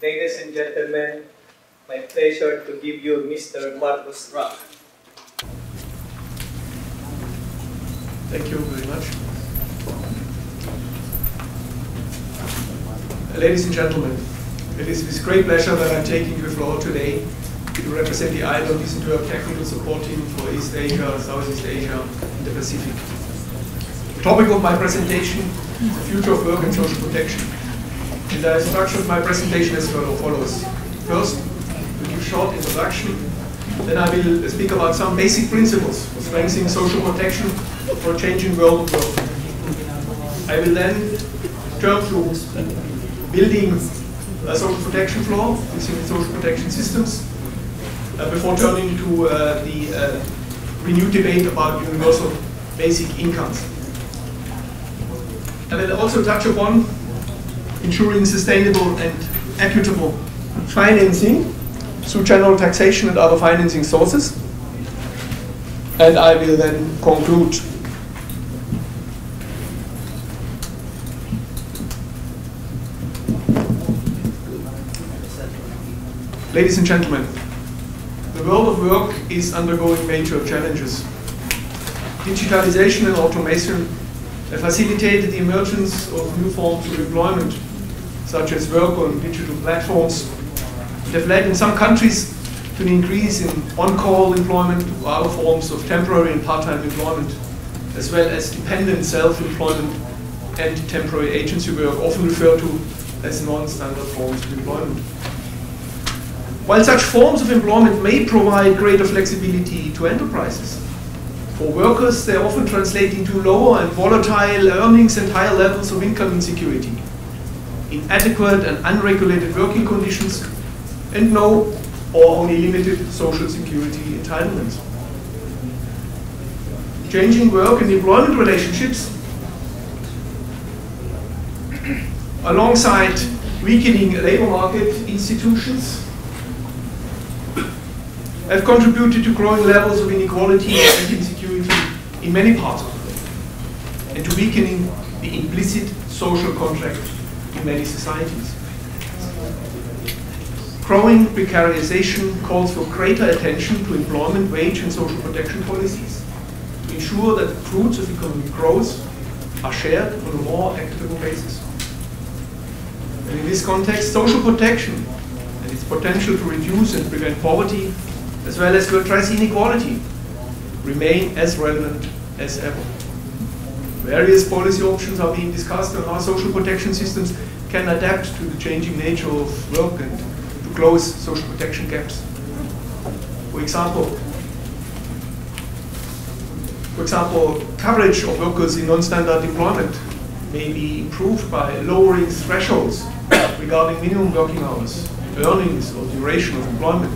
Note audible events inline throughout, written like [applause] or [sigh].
Ladies and gentlemen, my pleasure to give you Mr. Markus Ruck. Thank you very much. Ladies and gentlemen, it is with great pleasure that I'm taking the floor today to represent the ILO Eastern Europe Technical Support Team for East Asia, Southeast Asia, and the Pacific. The topic of my presentation is the future of work and social protection. And structure of my presentation is as follows. First, a short introduction. Then I will speak about some basic principles for strengthening social protection for a changing world. I will then turn to building a social protection floor using social protection systems uh, before turning to uh, the uh, renewed debate about universal basic incomes. I will also touch upon ensuring sustainable and equitable financing through general taxation and other financing sources. And I will then conclude. Ladies and gentlemen, the world of work is undergoing major challenges. Digitalization and automation have facilitated the emergence of new forms of employment, such as work on digital platforms. Have led in some countries to an increase in on-call employment other forms of temporary and part-time employment, as well as dependent self-employment and temporary agency work, often referred to as non-standard forms of employment. While such forms of employment may provide greater flexibility to enterprises, for workers they often translate into lower and volatile earnings and higher levels of income insecurity, inadequate and unregulated working conditions, and no or only limited social security entitlements. Changing work and employment relationships [clears throat] alongside weakening labor market institutions have contributed to growing levels of inequality and insecurity in many parts of the world, and to weakening the implicit social contract many societies. Growing precarization calls for greater attention to employment, wage, and social protection policies to ensure that the fruits of economic growth are shared on a more equitable basis. And in this context, social protection and its potential to reduce and prevent poverty as well as to address inequality, remain as relevant as ever. Various policy options are being discussed on how social protection systems can adapt to the changing nature of work and to close social protection gaps. For example, for example, coverage of workers in non-standard employment may be improved by lowering thresholds regarding minimum working hours, earnings, or duration of employment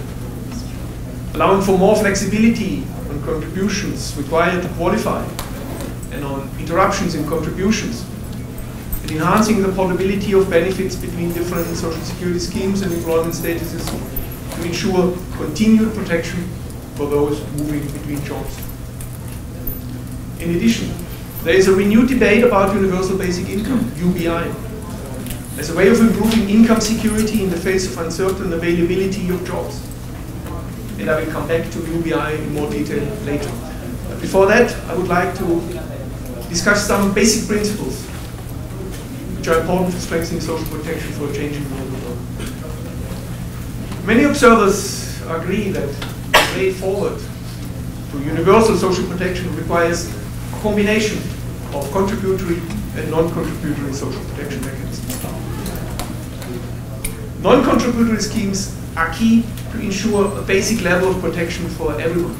allowing for more flexibility on contributions required to qualify and on interruptions in contributions, and enhancing the portability of benefits between different social security schemes and employment statuses to ensure continued protection for those moving between jobs. In addition, there is a renewed debate about universal basic income, UBI, as a way of improving income security in the face of uncertain availability of jobs and I will come back to UBI in more detail later. But before that, I would like to discuss some basic principles which are important for strengthening social protection for a changing world. Many observers agree that the way forward to universal social protection requires a combination of contributory and non-contributory social protection mechanisms. Non-contributory schemes are key to ensure a basic level of protection for everyone,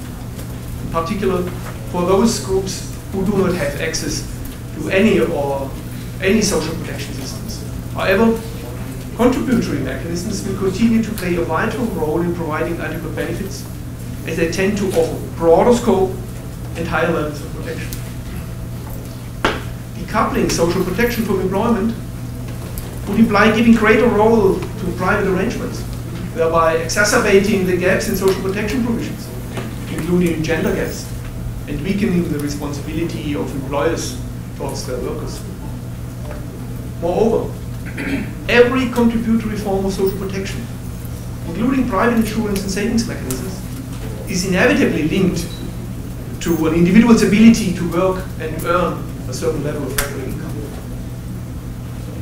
in particular for those groups who do not have access to any or any social protection systems. However, contributory mechanisms will continue to play a vital role in providing adequate benefits as they tend to offer broader scope and higher levels of protection. Decoupling social protection from employment would imply giving greater role to private arrangements thereby exacerbating the gaps in social protection provisions, including gender gaps, and weakening the responsibility of employers towards their workers. Moreover, [clears throat] every contributory form of social protection, including private insurance and savings mechanisms, is inevitably linked to an individual's ability to work and earn a certain level of regular income.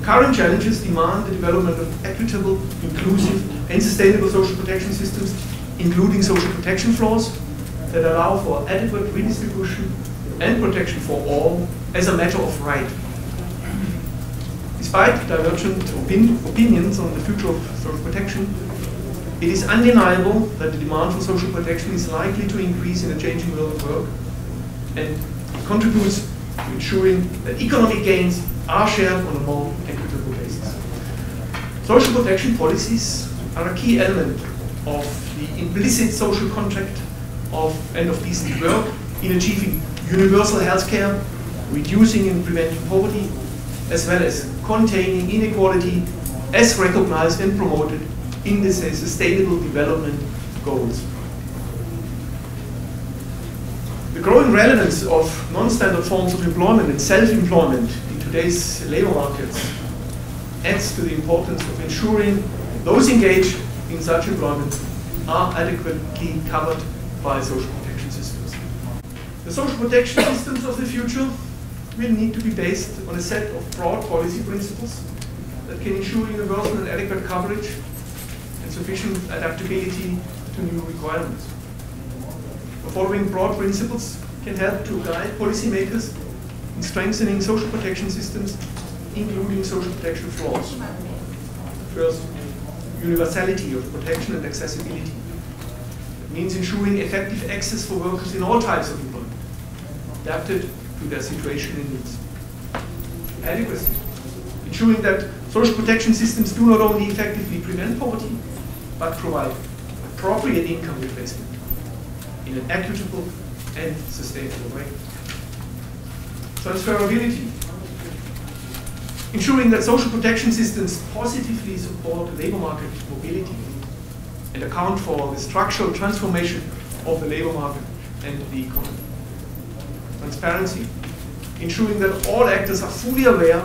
Current challenges demand the development of equitable, inclusive, and sustainable social protection systems, including social protection floors that allow for adequate redistribution and protection for all as a matter of right. Despite divergent opin opinions on the future of social protection, it is undeniable that the demand for social protection is likely to increase in a changing world of work and contributes to ensuring that economic gains are shared on a more equitable basis. Social protection policies are a key element of the implicit social contract of and of decent work in achieving universal health care, reducing and preventing poverty, as well as containing inequality as recognized and promoted in the Sustainable Development Goals. The growing relevance of non-standard forms of employment and self-employment in today's labor markets adds to the importance of ensuring those engaged in such employment are adequately covered by social protection systems. The social protection systems of the future will need to be based on a set of broad policy principles that can ensure universal and adequate coverage and sufficient adaptability to new requirements. The following broad principles can help to guide policymakers in strengthening social protection systems, including social protection floors. First, universality of protection and accessibility. Means ensuring effective access for workers in all types of employment, adapted to their situation and needs. Adequacy, ensuring that social protection systems do not only effectively prevent poverty, but provide appropriate income replacement in an equitable and sustainable way. Transferability, ensuring that social protection systems positively support labor market mobility and account for the structural transformation of the labor market and the economy. Transparency, ensuring that all actors are fully aware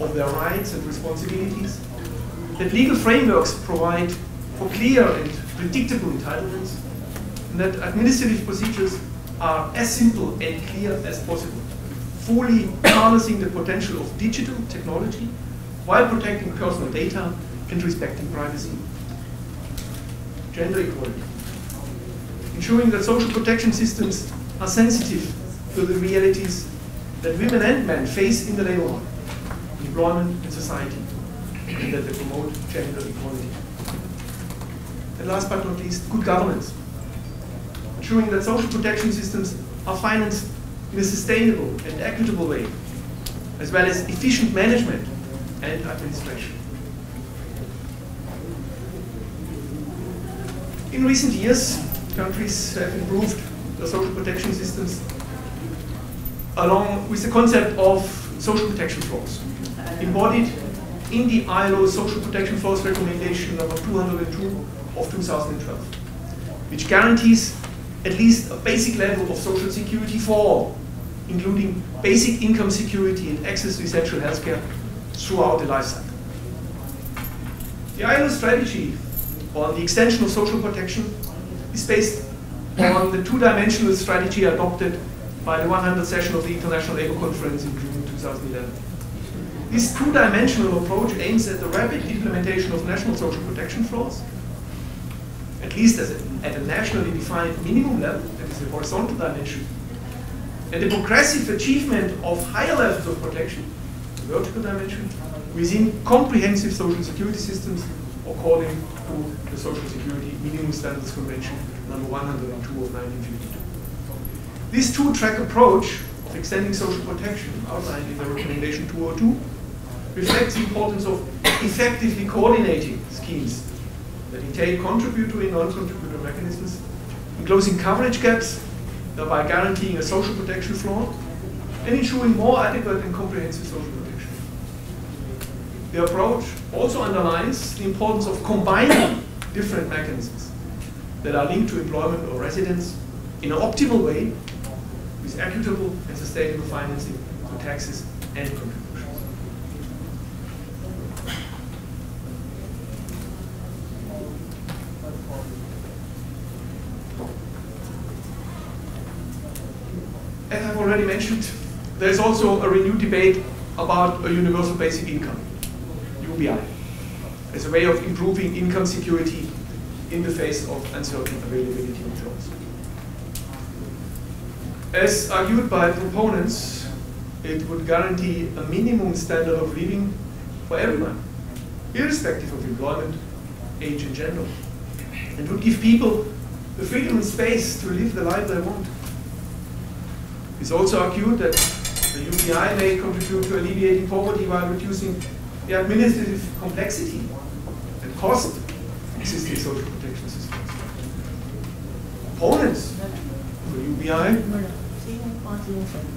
of their rights and responsibilities, that legal frameworks provide for clear and predictable entitlements, and that administrative procedures are as simple and clear as possible, fully harnessing the potential of digital technology while protecting personal data and respecting privacy. Gender equality, ensuring that social protection systems are sensitive to the realities that women and men face in the labor market, employment, and society, and that they promote gender equality. And last but not least, good governance, ensuring that social protection systems are financed in a sustainable and equitable way, as well as efficient management and administration. In recent years, countries have improved their social protection systems along with the concept of social protection floors, embodied in the ILO Social Protection Floors Recommendation number 202 of 2012, which guarantees at least a basic level of social security for all, including basic income security and access to essential healthcare throughout the life cycle. The ILO strategy on the extension of social protection is based on the two-dimensional strategy adopted by the 100th session of the International Labour Conference in June 2011. This two-dimensional approach aims at the rapid implementation of national social protection floors, at least a, at a nationally defined minimum level, that is the horizontal dimension, and the progressive achievement of higher levels of protection, the vertical dimension, within comprehensive social security systems according the Social Security Minimum Standards Convention number 102 of 1952. This two-track approach of extending social protection outlined in the recommendation 202 reflects the importance of effectively coordinating schemes that entail contributory and non-contributory mechanisms, in closing coverage gaps, thereby guaranteeing a social protection floor, and ensuring more adequate and comprehensive social. The approach also underlines the importance of combining different mechanisms that are linked to employment or residence in an optimal way with equitable and sustainable financing for taxes and contributions. As I've already mentioned, there's also a renewed debate about a universal basic income. UBI, as a way of improving income security in the face of uncertain availability of jobs. As argued by proponents, it would guarantee a minimum standard of living for everyone, irrespective of employment, age, and gender, and would give people the freedom and space to live the life they want. It's also argued that the UBI may contribute to alleviating poverty while reducing the administrative complexity. And cost existing social protection systems. Opponents for UBI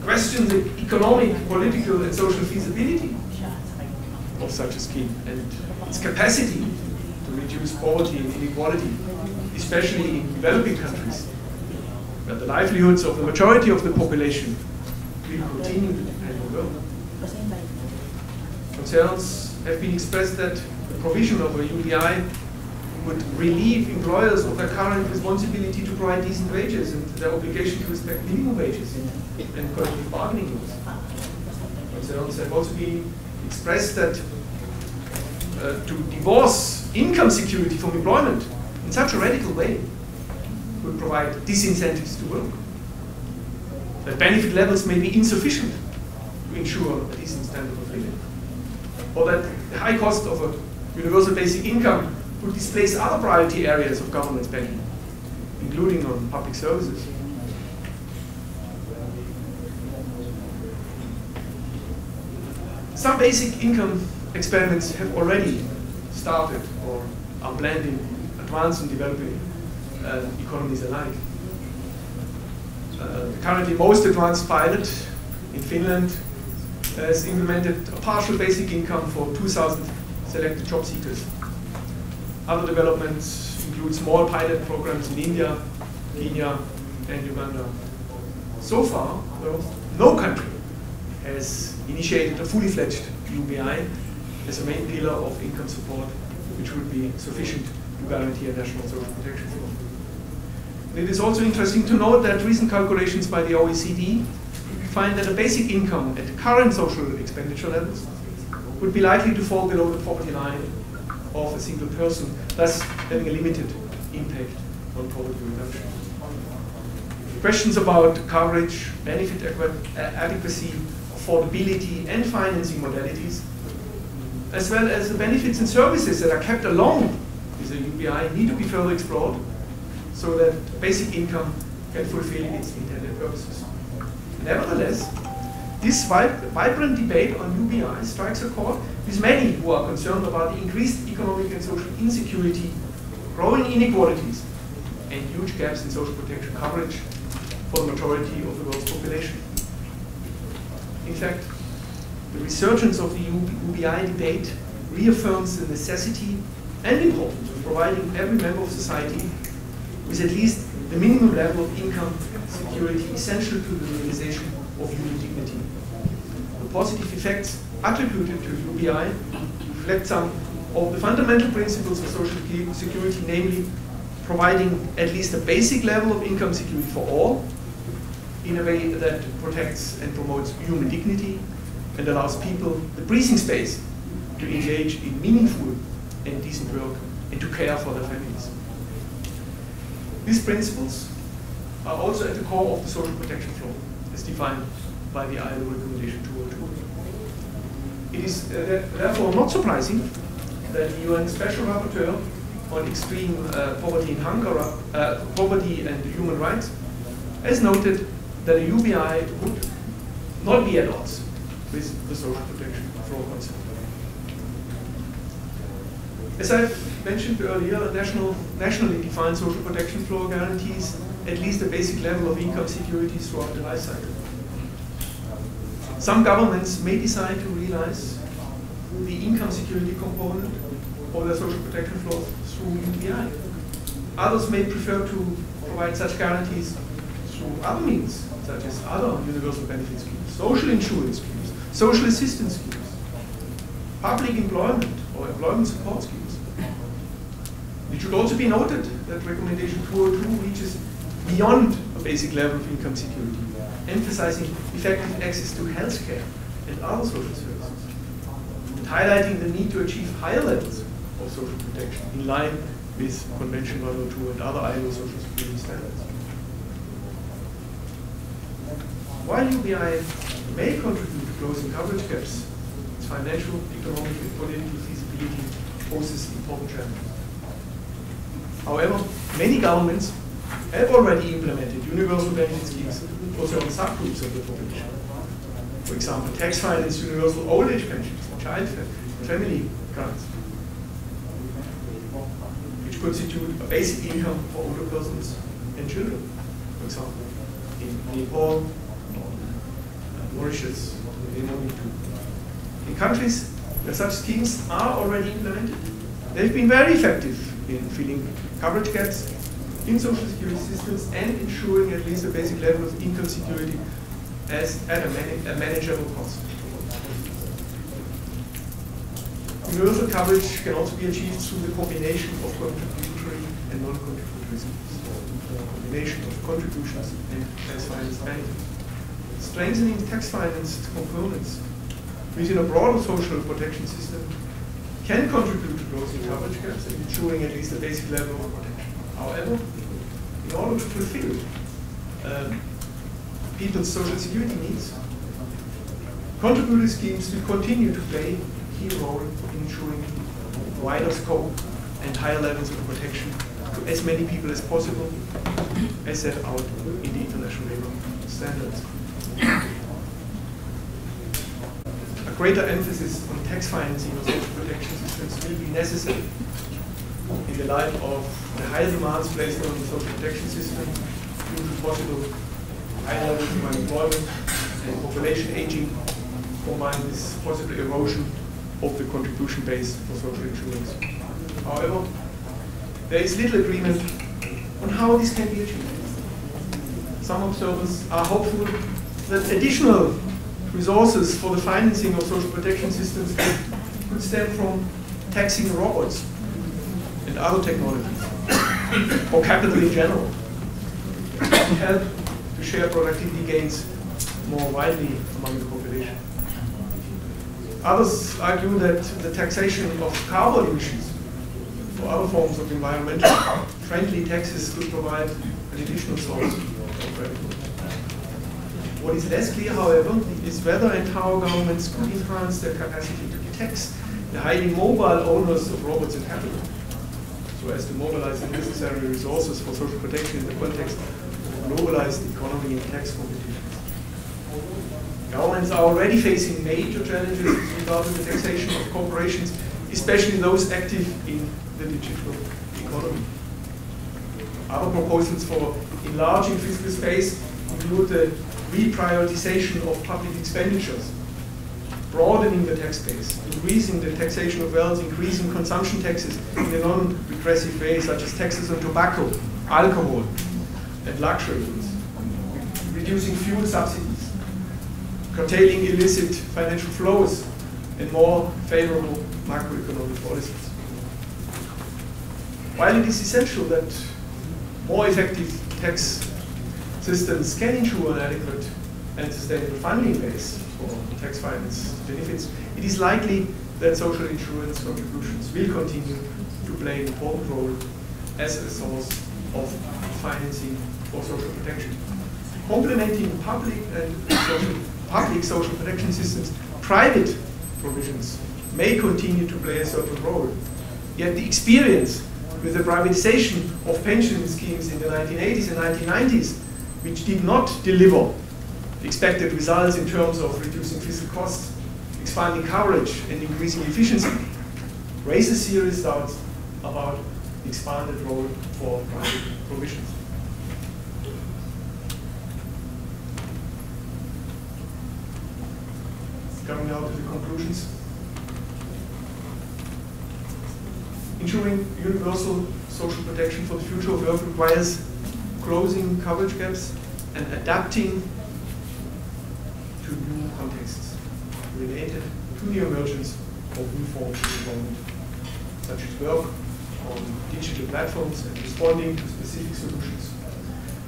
question the economic, political, and social feasibility. Of such a scheme. And its capacity to reduce poverty and inequality, especially in developing countries, where the livelihoods of the majority of the population will continue to depend on. Concerns have been expressed that the provision of a UBI would relieve employers of their current responsibility to provide decent wages and their obligation to respect minimum wages and collective bargaining rules. Concerns have also been expressed that uh, to divorce income security from employment in such a radical way would provide disincentives to work. That benefit levels may be insufficient to ensure a decent standard of living. Or that the high cost of a universal basic income would displace other priority areas of government spending, including on public services. Some basic income experiments have already started or are planned in advanced and developing uh, economies alike. Uh, the currently most advanced pilot in Finland has implemented a partial basic income for 2,000 selected job seekers. Other developments include small pilot programs in India, Kenya, and Uganda. So far, no country has initiated a fully fledged UBI as a main pillar of income support, which would be sufficient to guarantee a national social protection fund. It is also interesting to note that recent calculations by the OECD find that a basic income at the current social expenditure levels would be likely to fall below the poverty line of a single person, thus having a limited impact on poverty reduction. Questions about coverage, benefit uh, adequacy, affordability, and financing modalities, as well as the benefits and services that are kept along with the UBI need to be further explored so that basic income can fulfill its intended purposes. Nevertheless, this vibrant debate on UBI strikes a chord with many who are concerned about the increased economic and social insecurity, growing inequalities, and huge gaps in social protection coverage for the majority of the world's population. In fact, the resurgence of the UBI debate reaffirms the necessity and importance of providing every member of society with at least the minimum level of income security essential to the realization of human dignity. The positive effects attributed to UBI reflect some of the fundamental principles of social security, namely providing at least a basic level of income security for all in a way that protects and promotes human dignity and allows people the breathing space to engage in meaningful and decent work and to care for their families. These principles are also at the core of the social protection floor, as defined by the ILO Recommendation 202. It is uh, therefore not surprising that the UN Special Rapporteur on extreme uh, poverty and hunger, uh, poverty and human rights, has noted that a UBI would not be at odds with the social protection floor concept. As I mentioned earlier, national, nationally defined social protection floor guarantees at least a basic level of income security throughout the life cycle. Some governments may decide to realize the income security component of their social protection floor through UBI. Others may prefer to provide such guarantees through other means, such as other universal benefit schemes, social insurance schemes, social assistance schemes, public employment or employment support schemes. It should also be noted that recommendation 202 reaches beyond a basic level of income security, emphasizing effective access to healthcare and other social services, and highlighting the need to achieve higher levels of social protection in line with Convention 102 and other ILO social security standards. While UBI may contribute to closing coverage gaps, its financial, economic, and political feasibility poses important challenges. However, many governments have already implemented universal benefit schemes for certain subgroups of the population. For example, tax financed universal old age pensions, or child family grants, which constitute a basic income for older persons and children, for example, in Nepal, Mauritius, In countries where such schemes are already implemented, they've been very effective in filling coverage gaps in social security systems and ensuring at least a basic level of income security as at a, a manageable cost. Universal coverage can also be achieved through the combination of contributory and non-contributory schemes, or combination of contributions and tax finance. Strengthening tax financed components within a broader social protection system can contribute closing coverage gaps and ensuring at least a basic level of protection. However, in order to fulfill um, people's social security needs, contributory schemes will continue to play a key role in ensuring wider scope and higher levels of protection to as many people as possible, as set out in the international labor standards. Greater emphasis on tax financing of social protection systems will be necessary in the light of the high demands placed on the social protection system due to possible high levels of unemployment and population aging combined with possible erosion of the contribution base for social insurance. However, there is little agreement on how this can be achieved. Some observers are hopeful that additional resources for the financing of social protection systems could stem from taxing robots and other technologies, or capital in general, to help to share productivity gains more widely among the population. Others argue that the taxation of carbon emissions or other forms of environmental friendly taxes could provide an additional source of revenue. What is less clear, however, is whether and how governments could enhance their capacity to tax the highly mobile owners of robots and capital so as to mobilize the necessary resources for social protection in the context of a globalized economy and tax competition. Governments are already facing major challenges regarding the taxation of corporations, especially those active in the digital economy. Other proposals for enlarging fiscal space include the reprioritization of public expenditures, broadening the tax base, increasing the taxation of wealth, increasing consumption taxes in a non-regressive way, such as taxes on tobacco, alcohol, and luxury goods, reducing fuel subsidies, curtailing illicit financial flows, and more favorable macroeconomic policies. While it is essential that more effective tax systems can ensure an adequate and sustainable funding base for tax finance benefits, it is likely that social insurance contributions will continue to play an important role as a source of financing for social protection. Complementing public and social, public social protection systems, private provisions may continue to play a certain role. Yet the experience with the privatization of pension schemes in the 1980s and 1990s, which did not deliver expected results in terms of reducing fiscal costs, expanding coverage, and increasing efficiency, raises serious doubts about the expanded role for private provisions. Coming now to the conclusions. Ensuring universal social protection for the future of work requires closing coverage gaps and adapting to new contexts related to the emergence of new forms of employment, such as work on digital platforms and responding to specific solutions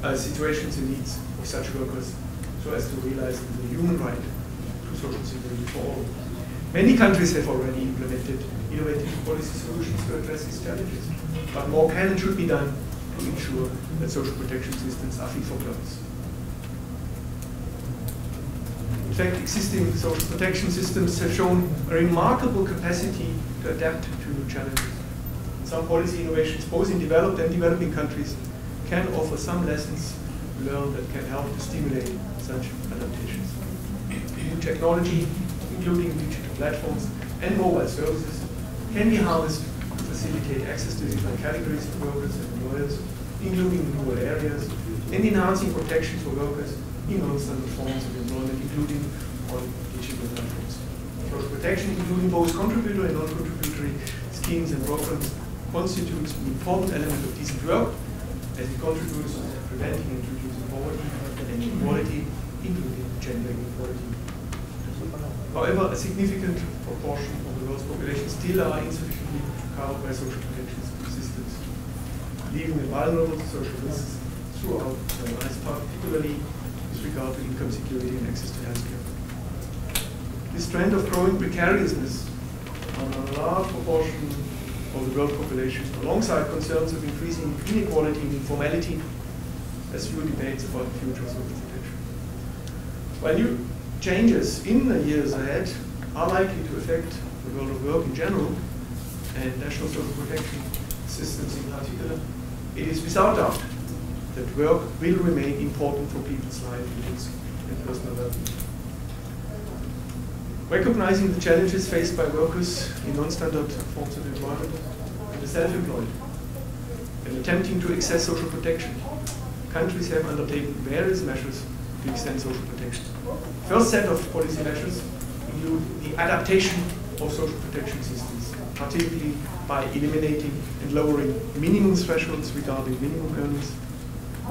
uh, situations and needs of such workers so as to realize the human right to social security for all. Many countries have already implemented innovative policy solutions to address these challenges, but more can and should be done to ensure that social protection systems are fit for purpose. In fact, existing social protection systems have shown a remarkable capacity to adapt to new challenges. Some policy innovations, both in developed and developing countries, can offer some lessons learned that can help to stimulate such adaptations. New technology, including digital platforms and mobile services, can be harnessed to facilitate access to different categories of workers and employers, including rural areas, and enhancing protection for workers in non-standard forms of employment, including on digital platforms. Social protection, including both contributory and non-contributory schemes and programs, constitutes an important element of decent work as it contributes to preventing and reducing poverty and inequality, including gender inequality. However, a significant proportion of the world's population still are insufficiently covered by social protection systems, leaving them vulnerable to social risks throughout their lives, particularly regard to income security and access to healthcare. This trend of growing precariousness on a large proportion of the world population, alongside concerns of increasing inequality and informality, has fueled debates about the future of social protection. While new changes in the years ahead are likely to affect the world of work in general and national social protection systems in particular, it is without doubt that work will remain important for people's livelihoods and personal well-being. Recognizing the challenges faced by workers in non-standard forms of employment and the self-employed, and attempting to access social protection, countries have undertaken various measures to extend social protection. First set of policy measures include the adaptation of social protection systems, particularly by eliminating and lowering minimum thresholds regarding minimum earnings,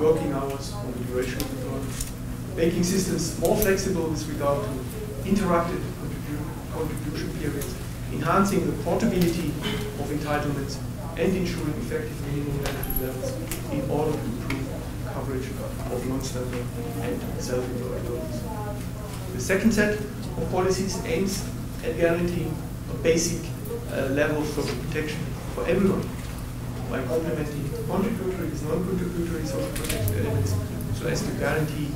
working hours, or the duration of employment, making systems more flexible with regard to interrupted contribution periods, enhancing the portability of entitlements, and ensuring effective minimum benefit levels in order to improve coverage of non-standard and self-employed workers. The second set of policies aims at guaranteeing a basic uh, level of protection for everyone by complementing contributory with non-contributory social protection elements so as to guarantee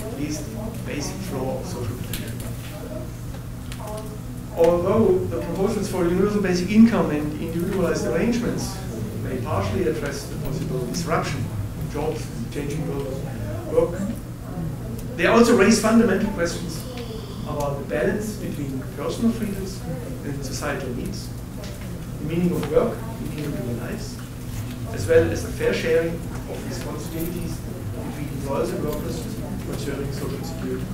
at least basic floor of social protection. Although the proposals for universal basic income and individualized arrangements may partially address the possible disruption of jobs changing world of work, they also raise fundamental questions about the balance between personal freedoms and societal needs, the meaning of work in individual lives, as well as a fair sharing of responsibilities between employers and workers concerning social security.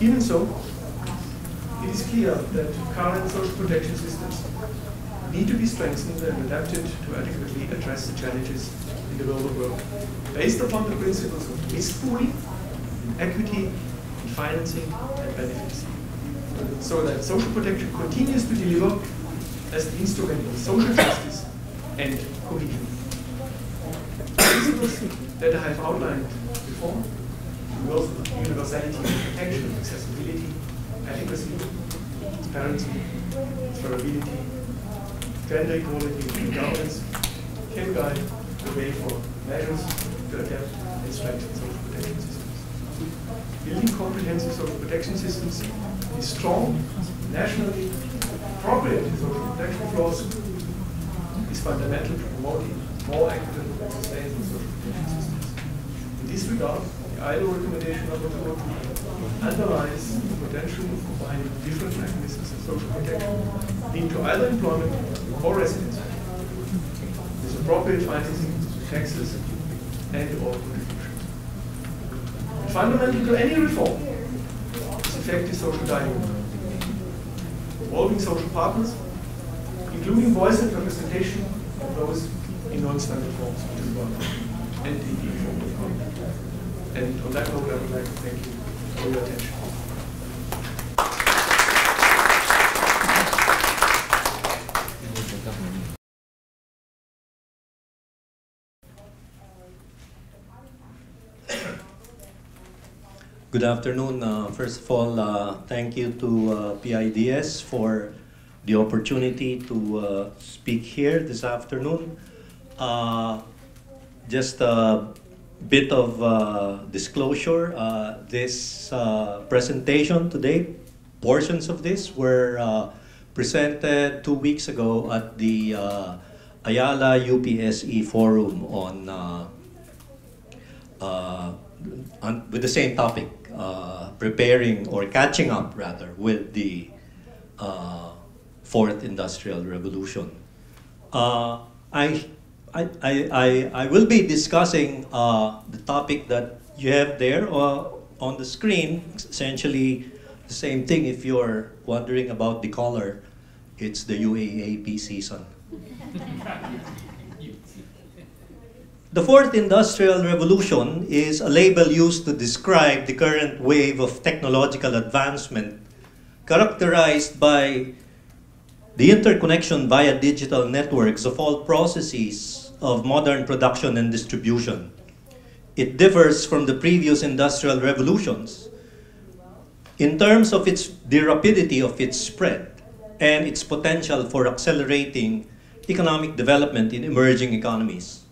Even so, it is clear that current social protection systems need to be strengthened and adapted to adequately address the challenges in the global world based upon the principles of risk pooling, equity, and financing and benefits, so that social protection continues to deliver as the instrument of social justice and cohesion. The principles that I have outlined before, universality, protection, accessibility, adequacy, transparency, transferability, gender equality, and governance can guide the way for measures to adapt and strengthen social protection systems. Building comprehensive social protection systems is strong, nationally appropriate social protection floors is fundamental to promoting more equitable and sustainable social protection systems. In this regard, the ILO recommendation number two underlies the potential of combining different mechanisms of social protection into either employment or residence with appropriate financing, taxes, and or contributions. Fundamental to any reform is effective social dialogue, involving social partners, including voice and representation of those in non-standard forms of employment and the. And on that note, I would like to thank you for your attention. Good afternoon. Uh, first of all, uh, thank you to uh, PIDS for the opportunity to uh, speak here this afternoon. Uh, just a bit of uh, disclosure. This presentation today, portions of this were presented two weeks ago at the Ayala UPSE forum on, on with the same topic, uh, preparing or catching up rather with the uh, fourth industrial revolution. Uh, I, I, I, I, will be discussing uh, the topic that you have there uh, on the screen, essentially the same thing if you're wondering about the color, it's the UAAP season. [laughs] The fourth industrial revolution is a label used to describe the current wave of technological advancement characterized by the interconnection via digital networks of all processes of modern production and distribution. It differs from the previous industrial revolutions in terms of its the rapidity of its spread and its potential for accelerating economic development in emerging economies,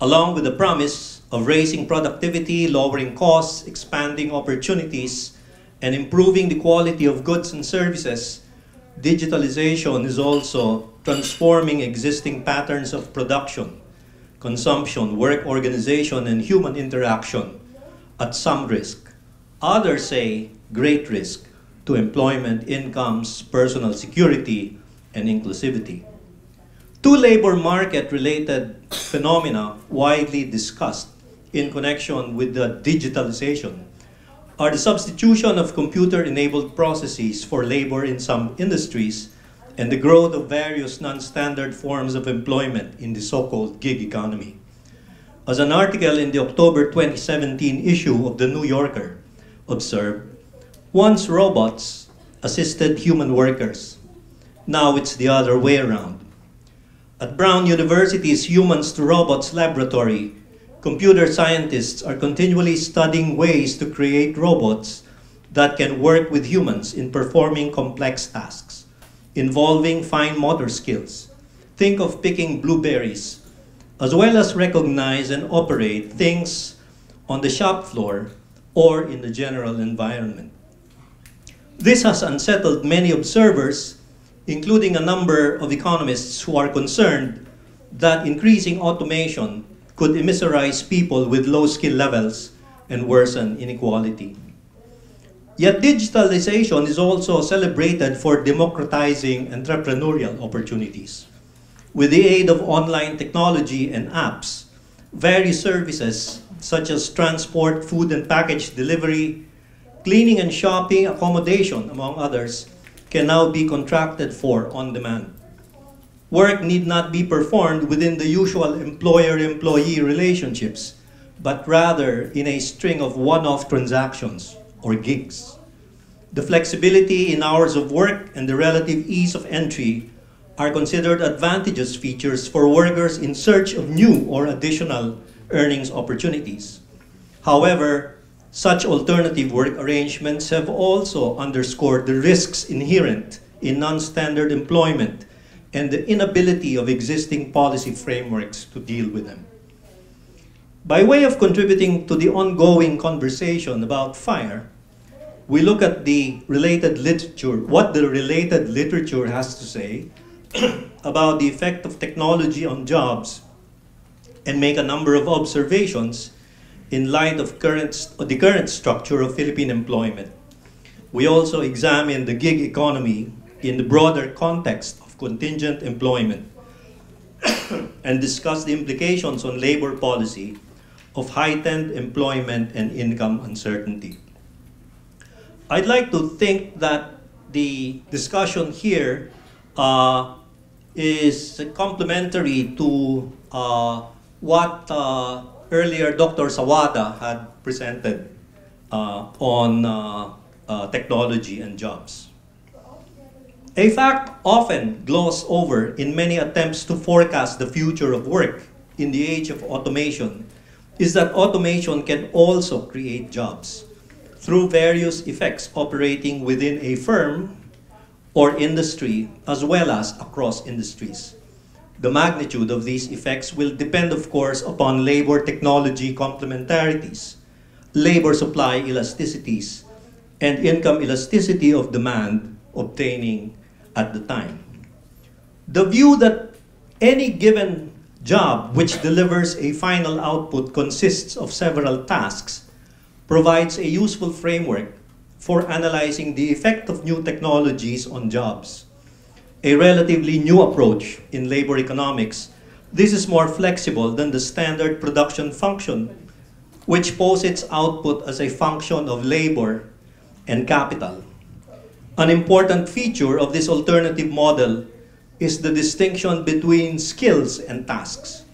along with the promise of raising productivity, lowering costs, expanding opportunities, and improving the quality of goods and services digitalization is also transforming existing patterns of production, consumption, work organization, and human interaction at some risk. Others say great risk to employment, incomes, personal security, and inclusivity. Two labor market related phenomena widely discussed in connection with the digitalization are the substitution of computer-enabled processes for labor in some industries and the growth of various non-standard forms of employment in the so-called gig economy. As an article in the October 2017 issue of The New Yorker observed, once robots assisted human workers. Now it's the other way around. At Brown University's Humans to Robots Laboratory, computer scientists are continually studying ways to create robots that can work with humans in performing complex tasks involving fine motor skills. Think of picking blueberries, as well as recognize and operate things on the shop floor or in the general environment. This has unsettled many observers, including a number of economists who are concerned that increasing automation could immiserize people with low skill levels and worsen inequality. Yet digitalization is also celebrated for democratizing entrepreneurial opportunities. With the aid of online technology and apps, various services such as transport, food and package delivery, cleaning and shopping, accommodation, among others, can now be contracted for on demand. Work need not be performed within the usual employer-employee relationships, but rather in a string of one-off transactions or gigs. The flexibility in hours of work and the relative ease of entry are considered advantageous features for workers in search of new or additional earnings opportunities. However, such alternative work arrangements have also underscored the risks inherent in non-standard employment and the inability of existing policy frameworks to deal with them. By way of contributing to the ongoing conversation about FIRe, we look at the related literature, what the related literature has to say [clears throat] about the effect of technology on jobs, and make a number of observations in light of current, the current structure of Philippine employment. We also examine the gig economy in the broader context of contingent employment [coughs] and discuss the implications on labor policy of heightened employment and income uncertainty. I'd like to think that the discussion here uh, is complementary to uh, what uh, earlier Dr. Sawada had presented uh, on uh, uh, technology and jobs. A fact often glossed over in many attempts to forecast the future of work in the age of automation is that automation can also create jobs. through various effects operating within a firm or industry as well as across industries. The magnitude of these effects will depend, of course, upon labor technology complementarities, labor supply elasticities, and income elasticity of demand obtaining at the time. The view that any given job which delivers a final output consists of several tasks provides a useful framework for analyzing the effect of new technologies on jobs. A relatively new approach in labor economics, this is more flexible than the standard production function, which posits output as a function of labor and capital. An important feature of this alternative model is the distinction between skills and tasks,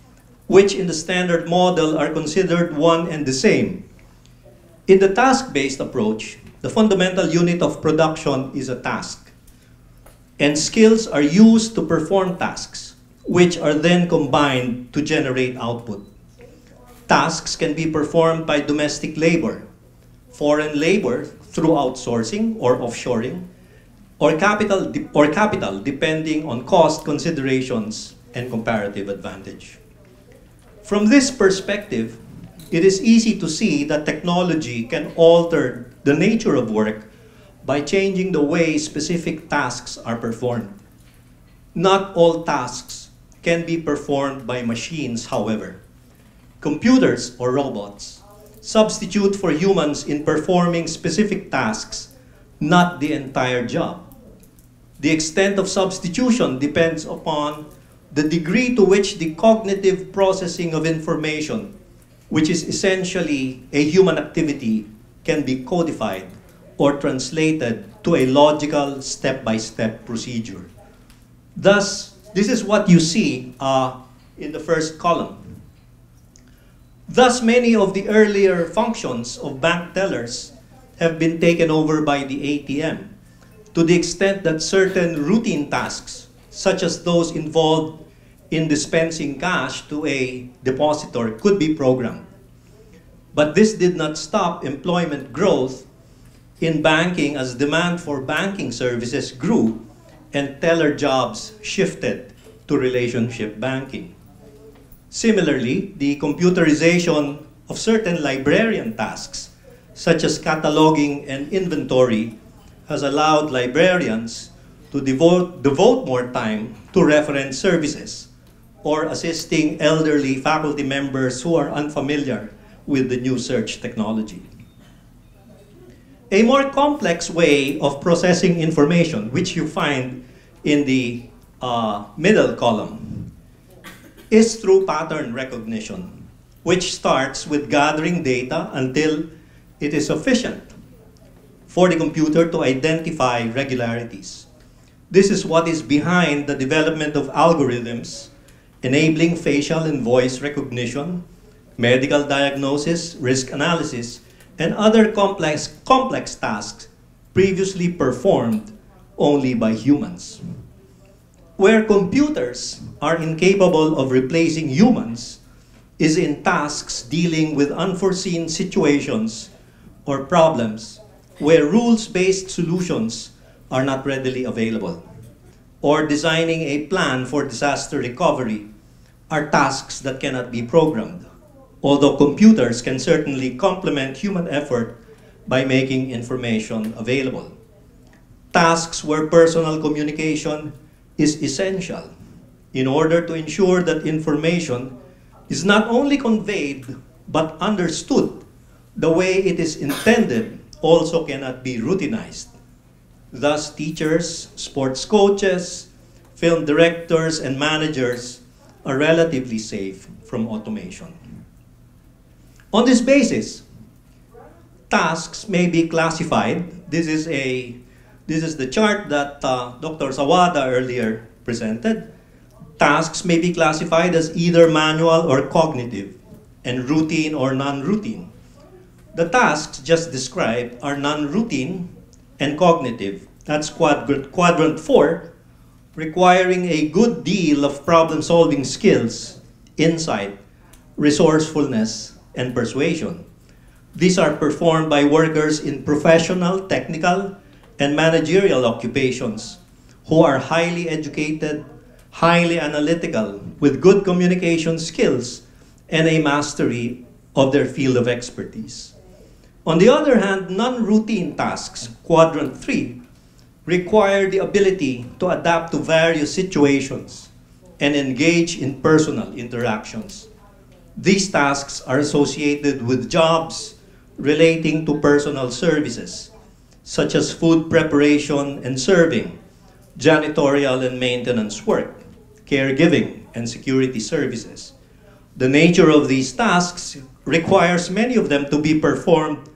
which in the standard model are considered one and the same. In the task-based approach, the fundamental unit of production is a task, and skills are used to perform tasks, which are then combined to generate output. Tasks can be performed by domestic labor, foreign labor through outsourcing or offshoring, or capital, or capital depending on cost considerations and comparative advantage. From this perspective, it is easy to see that technology can alter the nature of work by changing the way specific tasks are performed. Not all tasks can be performed by machines, however. Computers or robots substitute for humans in performing specific tasks, not the entire job. The extent of substitution depends upon the degree to which the cognitive processing of information, which is essentially a human activity, can be codified or translated to a logical step-by-step -step procedure. Thus, this is what you see uh, in the first column. Thus, many of the earlier functions of bank tellers have been taken over by the ATM to the extent that certain routine tasks, such as those involved in dispensing cash to a depositor, could be programmed. But this did not stop employment growth in banking as demand for banking services grew and teller jobs shifted to relationship banking. Similarly, the computerization of certain librarian tasks, such as cataloging and inventory, has allowed librarians to devote, devote more time to reference services or assisting elderly faculty members who are unfamiliar with the new search technology. A more complex way of processing information, which you find in the uh, middle column, is through pattern recognition, which starts with gathering data until it is sufficient for the computer to identify regularities. This is what is behind the development of algorithms enabling facial and voice recognition, medical diagnosis, risk analysis, and other complex, complex tasks previously performed only by humans. Where computers are incapable of replacing humans is in tasks dealing with unforeseen situations or problems where rules-based solutions are not readily available, or designing a plan for disaster recovery are tasks that cannot be programmed, although computers can certainly complement human effort by making information available. Tasks where personal communication is essential in order to ensure that information is not only conveyed but understood the way it is intended also cannot be routinized. Thus, teachers, sports coaches, film directors, and managers are relatively safe from automation. On this basis, tasks may be classified. This is, a, this is the chart that uh, Dr. Sawada earlier presented. Tasks may be classified as either manual or cognitive, and routine or non-routine. The tasks just described are non-routine and cognitive. That's quadrant, quadrant four, requiring a good deal of problem-solving skills, insight, resourcefulness, and persuasion. These are performed by workers in professional, technical, and managerial occupations who are highly educated, highly analytical, with good communication skills, and a mastery of their field of expertise. On the other hand, non-routine tasks, quadrant three, require the ability to adapt to various situations and engage in personal interactions. These tasks are associated with jobs relating to personal services, such as food preparation and serving, janitorial and maintenance work, caregiving, and security services. The nature of these tasks requires many of them to be performed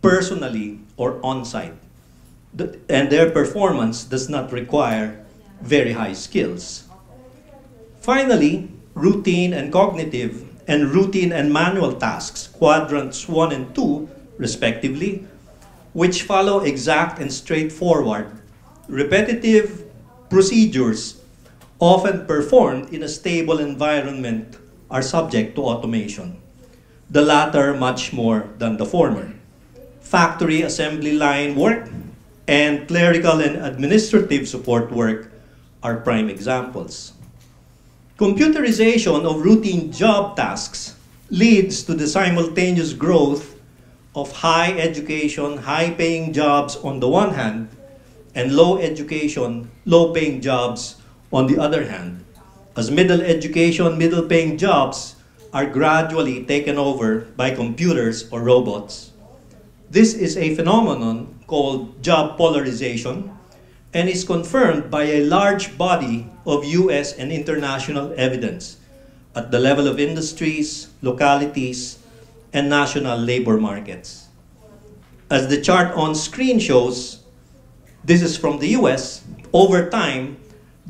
personally or on-site. And their performance does not require very high skills. Finally, routine and cognitive and routine and manual tasks, quadrants one and two, respectively, which follow exact and straightforward, repetitive procedures often performed in a stable environment are subject to automation. The latter much more than the former factory assembly line work, and clerical and administrative support work are prime examples. Computerization of routine job tasks leads to the simultaneous growth of high education, high paying jobs on the one hand, and low education, low paying jobs on the other hand, as middle education, middle paying jobs are gradually taken over by computers or robots. This is a phenomenon called job polarization and is confirmed by a large body of US and international evidence at the level of industries, localities, and national labor markets. As the chart on screen shows, this is from the US, over time,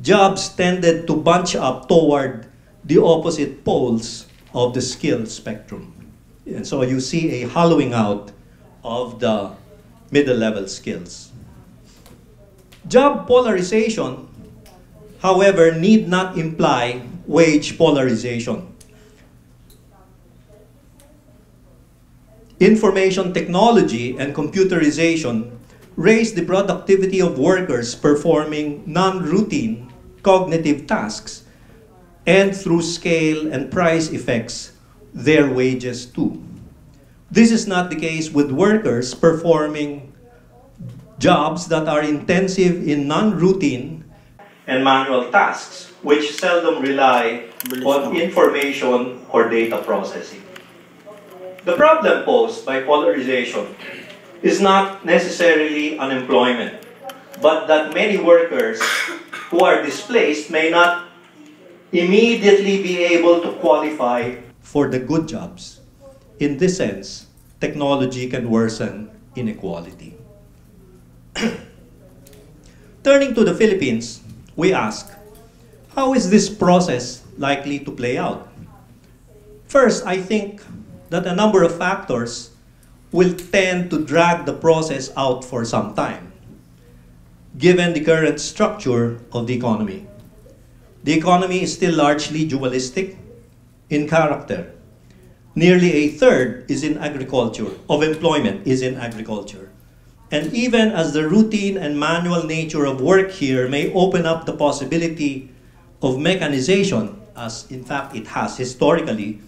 jobs tended to bunch up toward the opposite poles of the skill spectrum. And so you see a hollowing out of the middle level skills. Job polarization, however, need not imply wage polarization. Information technology and computerization raise the productivity of workers performing non-routine cognitive tasks and through scale and price effects, their wages too. This is not the case with workers performing jobs that are intensive in non-routine and manual tasks, which seldom rely on information or data processing. The problem posed by polarization is not necessarily unemployment, but that many workers who are displaced may not immediately be able to qualify for the good jobs in this sense, technology can worsen inequality. [coughs] Turning to the Philippines, we ask, how is this process likely to play out? First, I think that a number of factors will tend to drag the process out for some time, given the current structure of the economy. The economy is still largely dualistic in character nearly a third is in agriculture, of employment is in agriculture. And even as the routine and manual nature of work here may open up the possibility of mechanization, as in fact it has historically,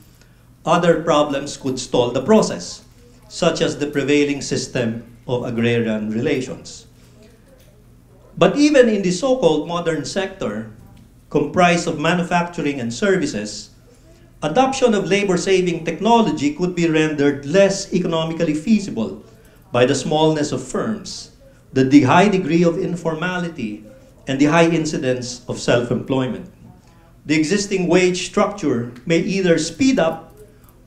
other problems could stall the process, such as the prevailing system of agrarian relations. But even in the so-called modern sector, comprised of manufacturing and services, adoption of labor-saving technology could be rendered less economically feasible by the smallness of firms, the high degree of informality, and the high incidence of self-employment. The existing wage structure may either speed up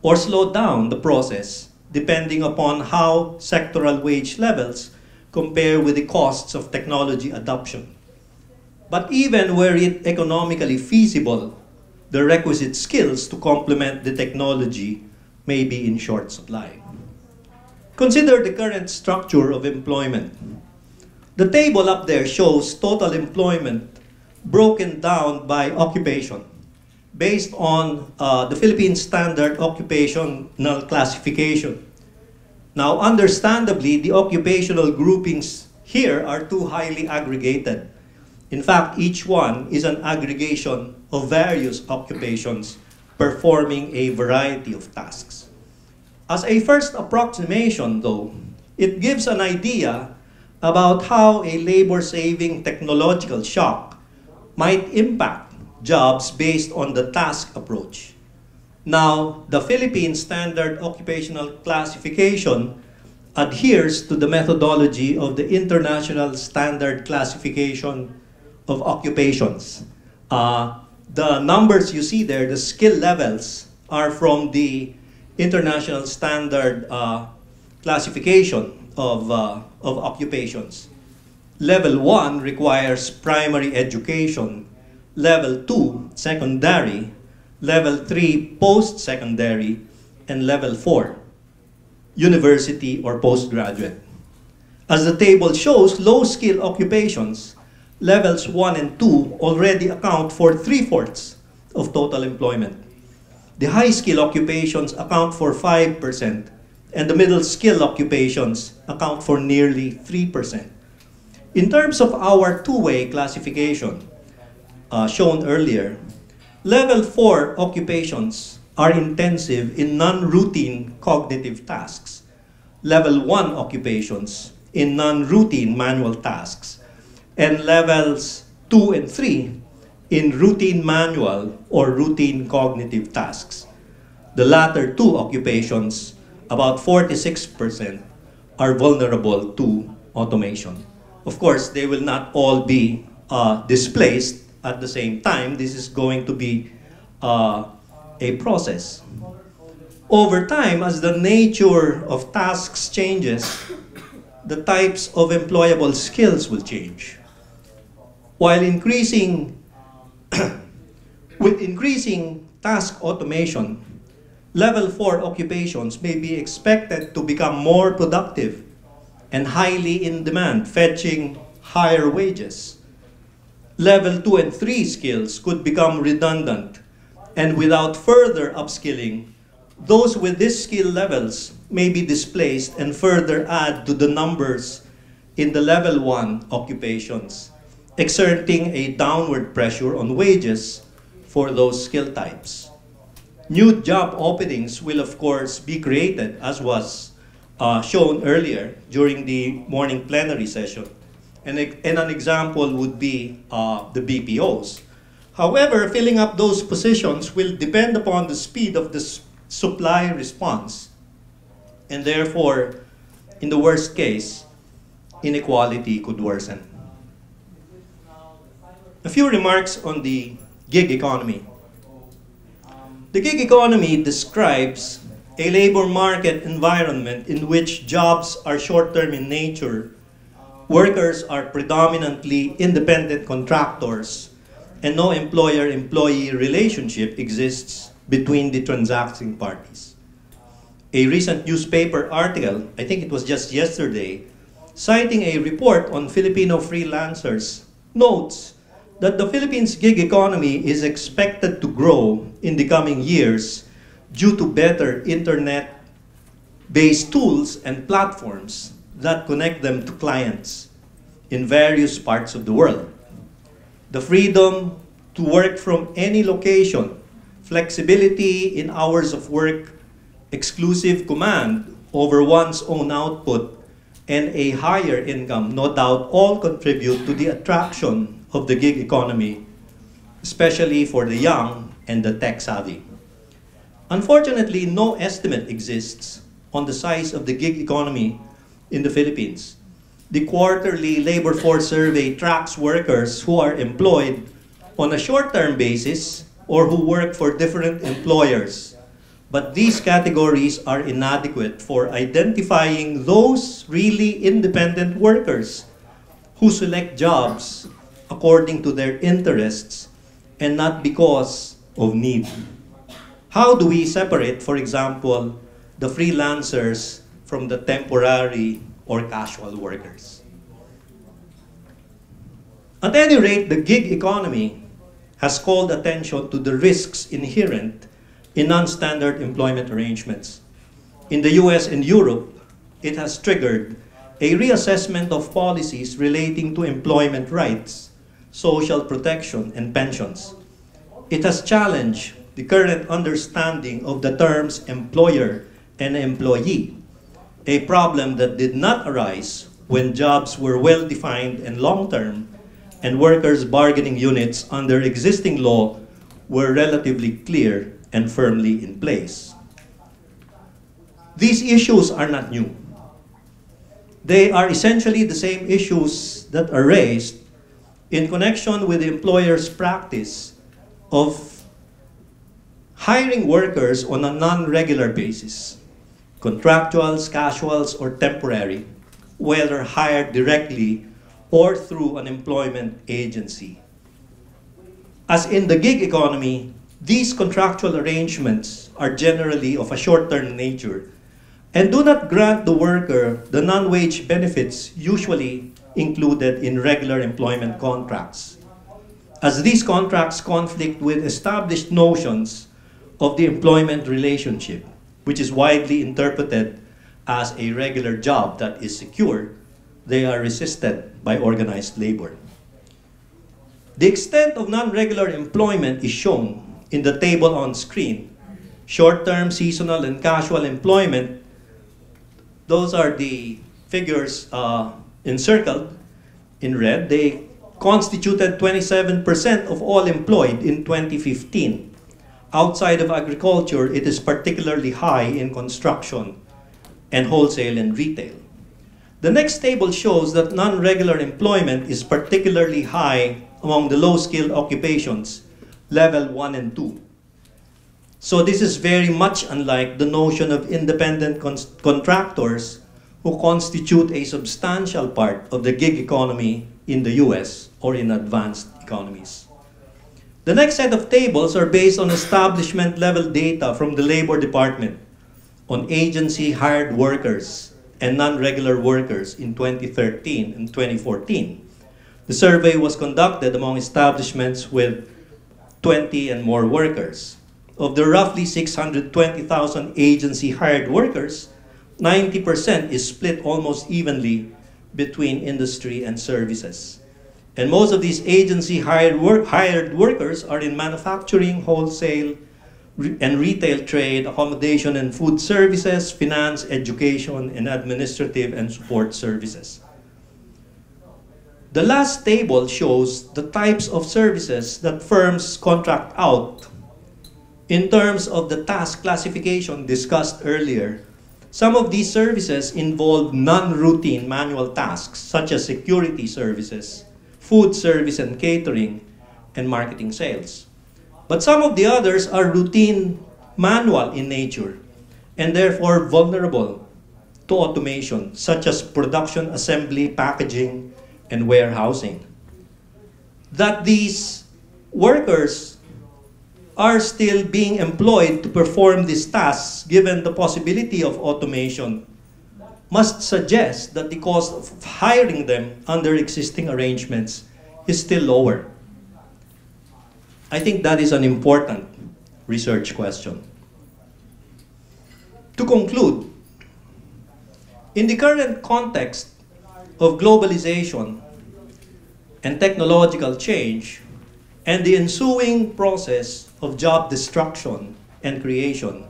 or slow down the process depending upon how sectoral wage levels compare with the costs of technology adoption. But even were it economically feasible the requisite skills to complement the technology may be in short supply. Consider the current structure of employment. The table up there shows total employment broken down by occupation based on uh, the Philippine Standard Occupational Classification. Now, understandably, the occupational groupings here are too highly aggregated. In fact, each one is an aggregation of various occupations performing a variety of tasks. As a first approximation, though, it gives an idea about how a labor-saving technological shock might impact jobs based on the task approach. Now, the Philippine Standard Occupational Classification adheres to the methodology of the International Standard Classification of Occupations. Uh, the numbers you see there, the skill levels, are from the International Standard uh, Classification of, uh, of Occupations. Level 1 requires primary education. Level 2, secondary. Level 3, post-secondary. And level 4, university or postgraduate. As the table shows, low-skill occupations, levels 1 and 2, already account for three-fourths of total employment. The high-skill occupations account for 5%, and the middle-skill occupations account for nearly 3%. In terms of our two-way classification, uh, shown earlier, level 4 occupations are intensive in non-routine cognitive tasks. Level 1 occupations in non-routine manual tasks. And levels 2 and 3 in routine manual or routine cognitive tasks. The latter two occupations, about 46%, are vulnerable to automation. Of course, they will not all be uh, displaced at the same time. This is going to be uh, a process. Over time, as the nature of tasks changes, the types of employable skills will change. While increasing, [coughs] with increasing task automation, level 4 occupations may be expected to become more productive and highly in demand, fetching higher wages. Level 2 and 3 skills could become redundant and without further upskilling, those with these skill levels may be displaced and further add to the numbers in the level 1 occupations, exerting a downward pressure on wages for those skill types. New job openings will of course be created as was uh, shown earlier during the morning plenary session. And, and an example would be uh, the BPOs However, filling up those positions will depend upon the speed of the supply response. And therefore, in the worst case, inequality could worsen. A few remarks on the gig economy. The gig economy describes a labor market environment in which jobs are short-term in nature, workers are predominantly independent contractors, and no employer-employee relationship exists between the transacting parties. A recent newspaper article, I think it was just yesterday, citing a report on Filipino freelancers, notes that the Philippines gig economy is expected to grow in the coming years due to better internet-based tools and platforms that connect them to clients in various parts of the world. The freedom to work from any location, flexibility in hours of work, exclusive command over one's own output, and a higher income, no doubt all contribute to the attraction of the gig economy, especially for the young and the tech savvy. Unfortunately, no estimate exists on the size of the gig economy in the Philippines the quarterly labor force survey tracks workers who are employed on a short-term basis or who work for different employers. But these categories are inadequate for identifying those really independent workers who select jobs according to their interests and not because of need. How do we separate, for example, the freelancers from the temporary or casual workers. At any rate, the gig economy has called attention to the risks inherent in non-standard employment arrangements. In the US and Europe, it has triggered a reassessment of policies relating to employment rights, social protection, and pensions. It has challenged the current understanding of the terms employer and employee, a problem that did not arise when jobs were well defined and long term and workers' bargaining units under existing law were relatively clear and firmly in place. These issues are not new. They are essentially the same issues that are raised in connection with the employer's practice of hiring workers on a non-regular basis, contractuals, casuals, or temporary, whether hired directly or through an employment agency. As in the gig economy, these contractual arrangements are generally of a short-term nature and do not grant the worker the non-wage benefits usually included in regular employment contracts. As these contracts conflict with established notions of the employment relationship, which is widely interpreted as a regular job that is secure, they are resisted by organized labor. The extent of non-regular employment is shown in the table on screen. Short-term, seasonal, and casual employment those are the figures uh, encircled in red. They constituted 27% of all employed in 2015. Outside of agriculture, it is particularly high in construction and wholesale and retail. The next table shows that non-regular employment is particularly high among the low-skilled occupations, level 1 and 2. So this is very much unlike the notion of independent con contractors who constitute a substantial part of the gig economy in the US or in advanced economies. The next set of tables are based on establishment level data from the Labor Department on agency hired workers and non-regular workers in 2013 and 2014. The survey was conducted among establishments with 20 and more workers. Of the roughly 620,000 agency hired workers, 90% is split almost evenly between industry and services. And most of these agency hired, work, hired workers are in manufacturing, wholesale, and retail trade, accommodation and food services, finance, education, and administrative and support services. The last table shows the types of services that firms contract out in terms of the task classification discussed earlier, some of these services involve non-routine manual tasks such as security services, food service and catering, and marketing sales. But some of the others are routine manual in nature and therefore vulnerable to automation such as production, assembly, packaging, and warehousing. That these workers are still being employed to perform these tasks given the possibility of automation must suggest that the cost of hiring them under existing arrangements is still lower. I think that is an important research question. To conclude, in the current context of globalization and technological change and the ensuing process of job destruction and creation,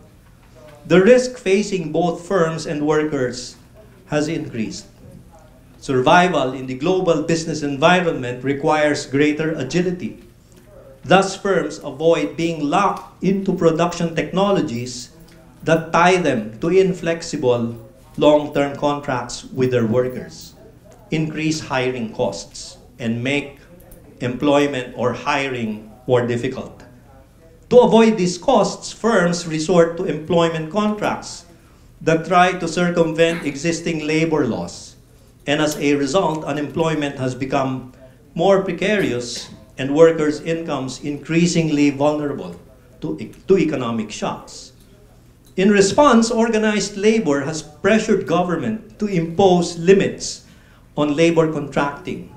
the risk facing both firms and workers has increased. Survival in the global business environment requires greater agility. Thus, firms avoid being locked into production technologies that tie them to inflexible long-term contracts with their workers, increase hiring costs, and make employment or hiring more difficult. To avoid these costs, firms resort to employment contracts that try to circumvent existing labor laws. And as a result, unemployment has become more precarious and workers' incomes increasingly vulnerable to, to economic shocks. In response, organized labor has pressured government to impose limits on labor contracting,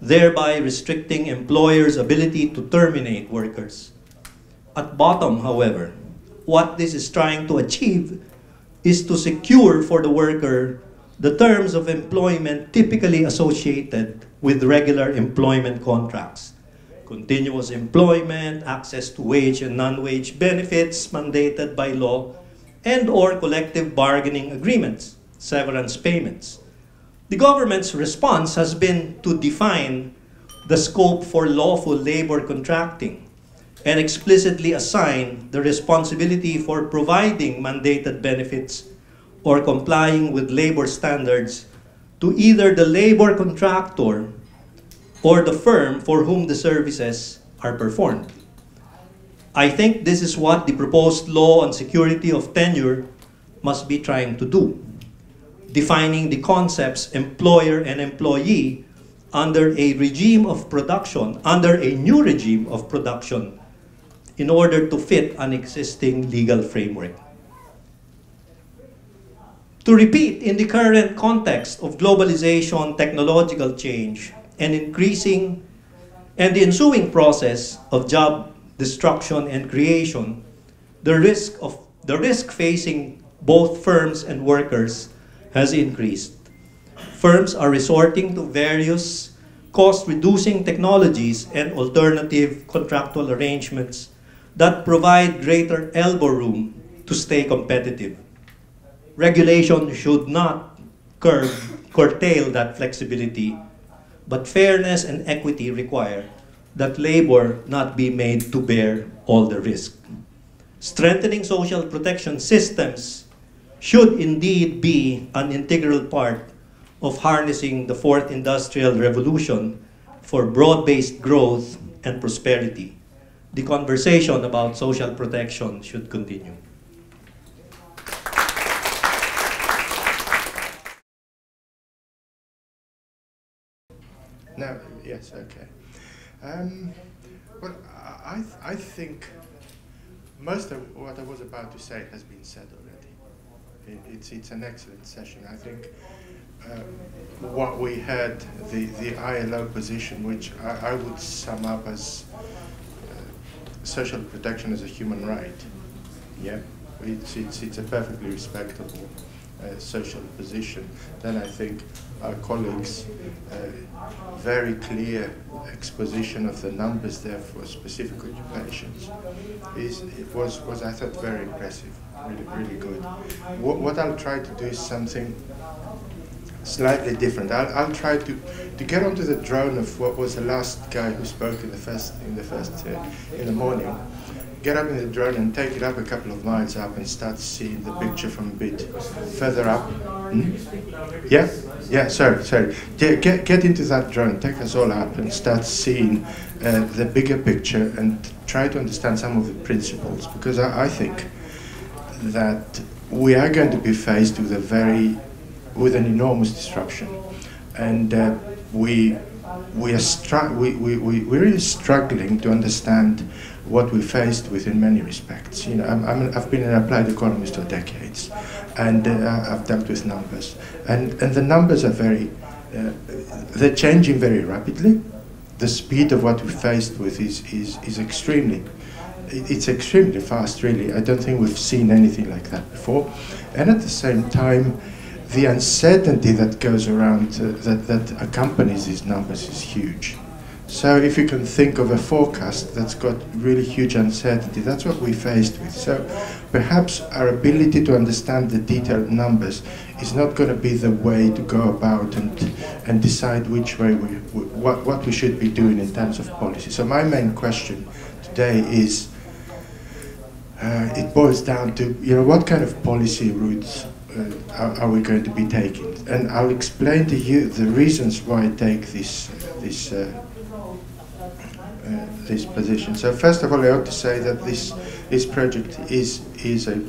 thereby restricting employers' ability to terminate workers. At bottom, however, what this is trying to achieve is to secure for the worker the terms of employment typically associated with regular employment contracts. Continuous employment, access to wage and non-wage benefits mandated by law, and or collective bargaining agreements, severance payments. The government's response has been to define the scope for lawful labor contracting and explicitly assign the responsibility for providing mandated benefits or complying with labor standards to either the labor contractor or the firm for whom the services are performed. I think this is what the proposed law on security of tenure must be trying to do, defining the concepts employer and employee under a regime of production, under a new regime of production, in order to fit an existing legal framework. To repeat, in the current context of globalization, technological change, and increasing and the ensuing process of job destruction and creation, the risk of the risk facing both firms and workers has increased. Firms are resorting to various cost-reducing technologies and alternative contractual arrangements that provide greater elbow room to stay competitive regulation should not curb, curtail that flexibility, but fairness and equity require that labor not be made to bear all the risk. Strengthening social protection systems should indeed be an integral part of harnessing the fourth industrial revolution for broad-based growth and prosperity. The conversation about social protection should continue. No, yes, okay. Um, well, I, th I think most of what I was about to say has been said already. It, it's, it's an excellent session. I think uh, what we had, the, the ILO position, which I, I would sum up as social protection is a human right. Yeah, it's, it's, it's a perfectly respectable uh, social position, then I think our colleagues' uh, very clear exposition of the numbers there for specific occupations is it was, was I thought very impressive, really really good. What, what I'll try to do is something slightly different. I'll, I'll try to, to get onto the drone of what was the last guy who spoke in the first in the first uh, in the morning get up in the drone and take it up a couple of miles up and start seeing the picture from a bit further up. Hmm? Yeah, yeah. Sorry, sorry. Get, get into that drone. Take us all up and start seeing uh, the bigger picture and try to understand some of the principles because I, I think that we are going to be faced with a very with an enormous disruption and uh, we we are we, we, we, we're really struggling to understand what we faced with in many respects. You know, I'm, i have been an applied economist for decades, and uh, I've dealt with numbers, and and the numbers are very, uh, they're changing very rapidly. The speed of what we faced with is is is extremely, it's extremely fast. Really, I don't think we've seen anything like that before, and at the same time. The uncertainty that goes around, that, that accompanies these numbers, is huge. So if you can think of a forecast that's got really huge uncertainty, that's what we're faced with. So perhaps our ability to understand the detailed numbers is not going to be the way to go about and, and decide which way we, what, what we should be doing in terms of policy. So my main question today is, uh, it boils down to, you know, what kind of policy routes are, are, we going to be taking? And I'll explain to you the reasons why I take this, this uh, uh, this position. So first of all, I ought to say that this this project is is a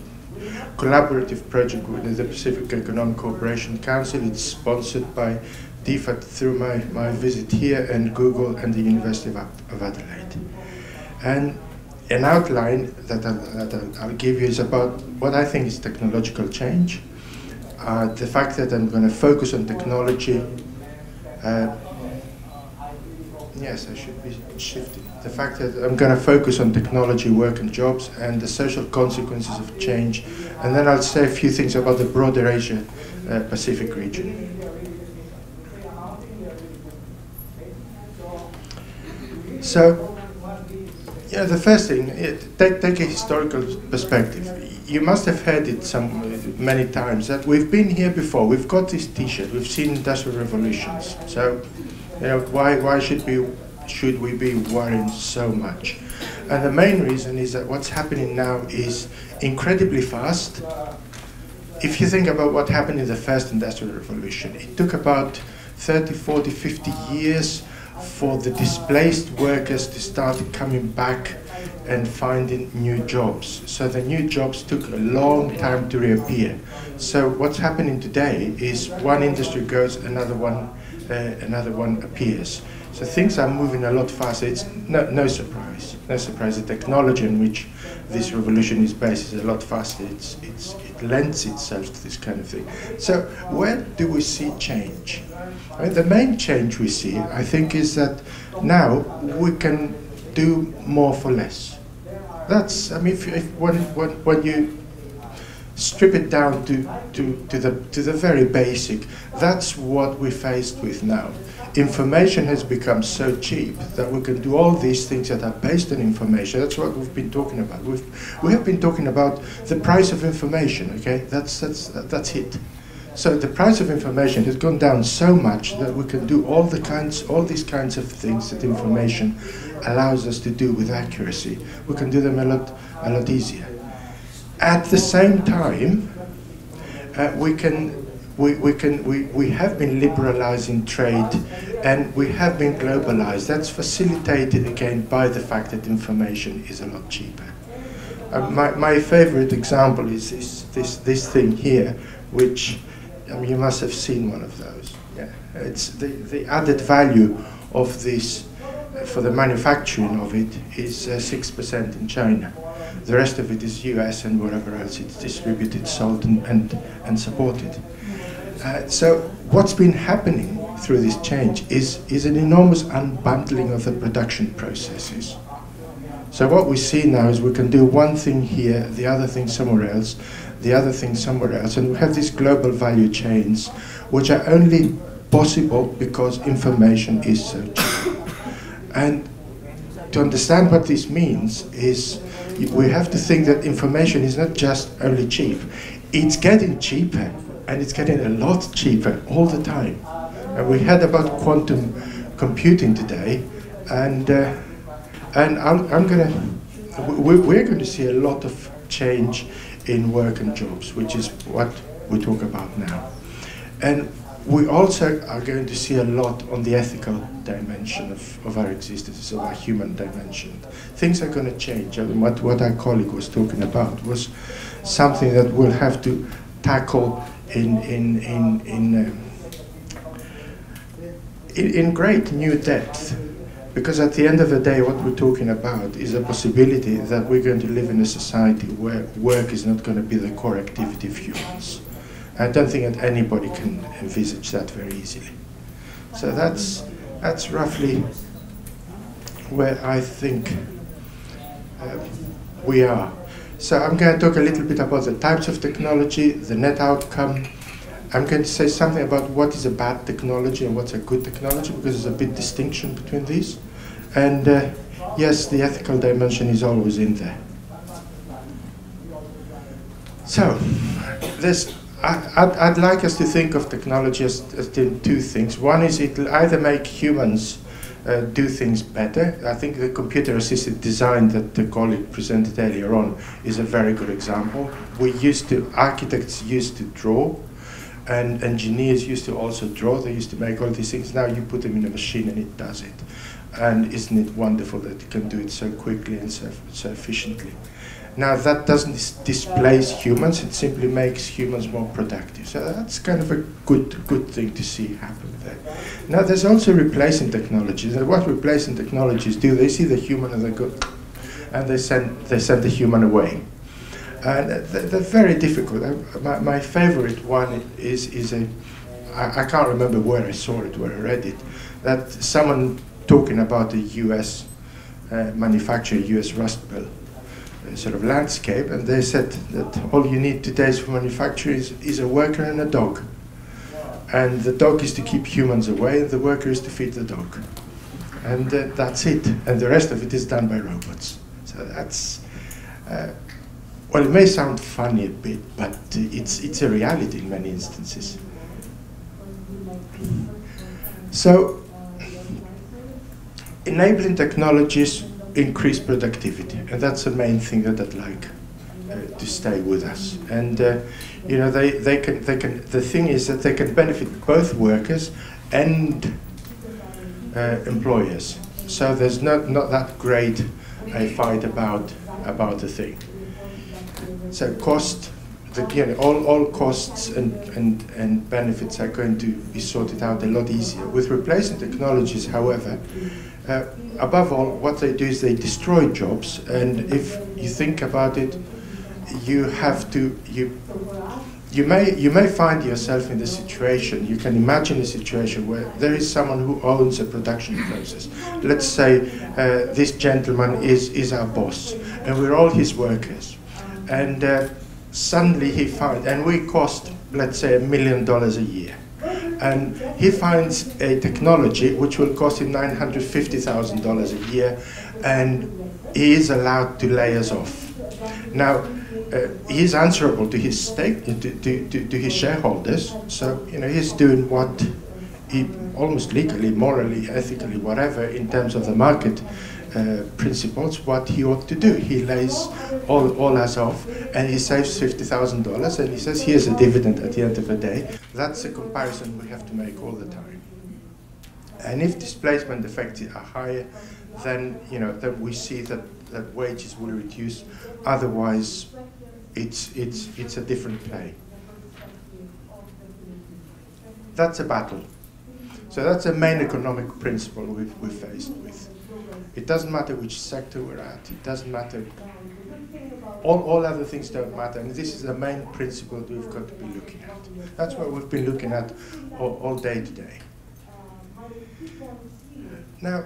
collaborative project with the Pacific Economic Cooperation Council. It's sponsored by DFAT through my, my visit here and Google and the University of, of Adelaide. And an outline that I'll, that I'll, give you is about what I think is technological change, uh, the fact that I'm going to focus on technology, uh, yes, I should be shifting. The fact that I'm going to focus on technology, work, and jobs, and the social consequences of change, and then I'll say a few things about the broader Asia uh, Pacific region. So, yeah, the first thing, it, take, take a historical perspective. You must have heard it some many times that we've been here before. We've got this T-shirt. We've seen industrial revolutions. So, you know, why why should we should we be worrying so much? And the main reason is that what's happening now is incredibly fast. If you think about what happened in the first industrial revolution, it took about 30, 40, 50 years for the displaced workers to start coming back and finding new jobs. So the new jobs took a long time to reappear. So what's happening today is one industry goes, another one, uh, another one appears. So things are moving a lot faster. It's no, no surprise. No surprise. The technology in which this revolution is based is a lot faster. It's, it's, it lends itself to this kind of thing. So where do we see change? I mean, the main change we see, I think, is that now we can do more for less. That's, I mean, if, if when, when, when you strip it down to, to, to, the, to the very basic, that's what we're faced with now. Information has become so cheap that we can do all these things that are based on information. That's what we've been talking about. We've, we have been talking about the price of information, okay? That's, that's, that's it. So the price of information has gone down so much that we can do all the kinds, all these kinds of things that information allows us to do with accuracy. We can do them a lot, a lot easier. At the same time, uh, we can, we, we can, we, we have been liberalizing trade, and we have been globalized. That's facilitated again by the fact that information is a lot cheaper. Uh, my, my favorite example is this, this, this thing here, which I mean, you must have seen one of those. Yeah, it's the, the added value of this for the manufacturing of it is uh, six uh, percent in China. The rest of it is U.S. and wherever else it's distributed, sold, and and, and supported. Uh, so what's been happening through this change is is an enormous unbundling of the production processes. So what we see now is we can do one thing here, the other thing somewhere else, the other thing somewhere else. And we have these global value chains, which are only possible because information is so cheap. And to understand what this means is we have to think that information is not just only cheap, it's getting cheaper, and it's getting a lot cheaper all the time. And we heard about quantum computing today, and uh, and I'm, I'm gonna we're going to see a lot of change in work and jobs, which is what we talk about now. And we also are going to see a lot on the ethical dimension of, of our existence, of our human dimension. Things are going to change. I mean, what, what our colleague was talking about was something that we'll have to tackle in, in, in, in, um, in, in great new depth. Because at the end of the day, what we're talking about is a possibility that we're going to live in a society where work is not going to be the core activity of humans. I don't think that anybody can envisage that very easily. So that's, that's roughly where I think uh, we are. So I'm going to talk a little bit about the types of technology, the net outcome, I'm going to say something about what is a bad technology and what's a good technology because there's a big distinction between these. And uh, yes, the ethical dimension is always in there. So, this, I, would like us to think of technology as, as two things. One is it'll either make humans uh, do things better. I think the computer-assisted design that the colleague presented earlier on is a very good example. We used to, architects used to draw, and engineers used to also draw, they used to make all these things. Now you put them in a machine and it does it. And isn't it wonderful that it can do it so quickly and so, so efficiently? Now that doesn't displace humans, it simply makes humans more productive. So that's kind of a good, good thing to see happen there. Now there's also replacing technologies. And what replacing technologies do, they see the human and they go, and they send, they send the human away. And they're, very difficult. My, my favorite one is, is a, I, can't remember where I saw it, where I read it, that someone talking about the US uh, manufacturer, US Rust Belt uh, sort of landscape, and they said that all you need today for manufacturing is, is a worker and a dog. And the dog is to keep humans away, and the worker is to feed the dog. And uh, that's it. And the rest of it is done by robots. So that's, uh, well, it may sound funny a bit, but it's, it's a reality in many instances. So, enabling technologies increase productivity, and that's the main thing that I'd like uh, to stay with us. And uh, you know, they, they can they can. The thing is that they can benefit both workers and uh, employers. So there's not not that great a fight about about the thing. So cost. Know, all, all costs and, and, and benefits are going to be sorted out a lot easier. With replacement technologies, however, uh, above all, what they do is they destroy jobs, and if you think about it, you have to you you may you may find yourself in the situation. You can imagine a situation where there is someone who owns a production process. Let's say uh, this gentleman is is our boss, and we're all his workers, and uh, suddenly he finds, and we cost let's say a million dollars a year and he finds a technology which will cost him $950,000 a year, and he is allowed to lay us off. Now, uh, he is answerable to his stake, to, to, to, to, his shareholders, so you know he's doing what he almost legally, morally, ethically, whatever, in terms of the market uh, principles what he ought to do. He lays all, all us off and he saves $50,000 and he says, here's a dividend at the end of the day. That's a comparison we have to make all the time. And if displacement effects are higher, then you know that we see that, that wages will reduce. Otherwise, it's, it's, it's a different play. That's a battle. So that's a main economic principle we've, we're faced with. It doesn't matter which sector we're at. It doesn't matter. All, all other things don't matter. And this is the main principle that we've got to be looking at. That's what we've been looking at all, all day today. Now,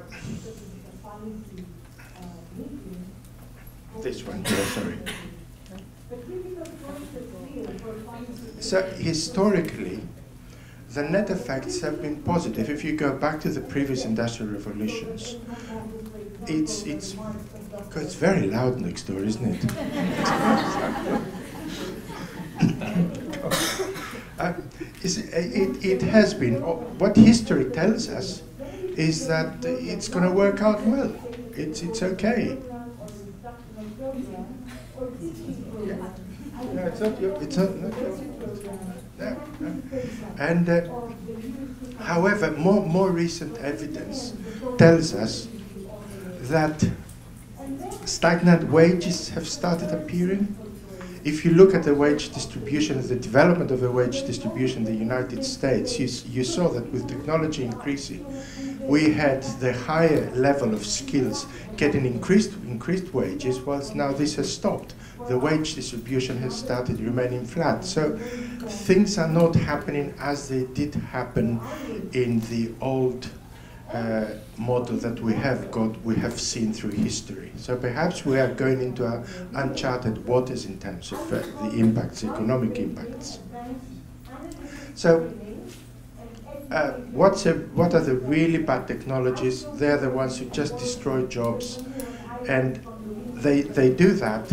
this one here, sorry. So historically, the net effects have been positive. If you go back to the previous industrial revolutions, it's it's it's very loud next door, isn't it? [laughs] uh, it, it has been. Oh, what history tells us is that it's going to work out well. It's it's okay. No, it's. It's. And uh, however, more more recent evidence tells us that stagnant wages have started appearing. If you look at the wage distribution, the development of the wage distribution in the United States, you, you saw that with technology increasing, we had the higher level of skills getting increased, increased wages, whilst now this has stopped. The wage distribution has started remaining flat. So things are not happening as they did happen in the old uh, model that we have got, we have seen through history. So perhaps we are going into uncharted waters in terms of uh, the impacts, economic impacts. So uh, what's a, what are the really bad technologies? They're the ones who just destroy jobs, and they, they do that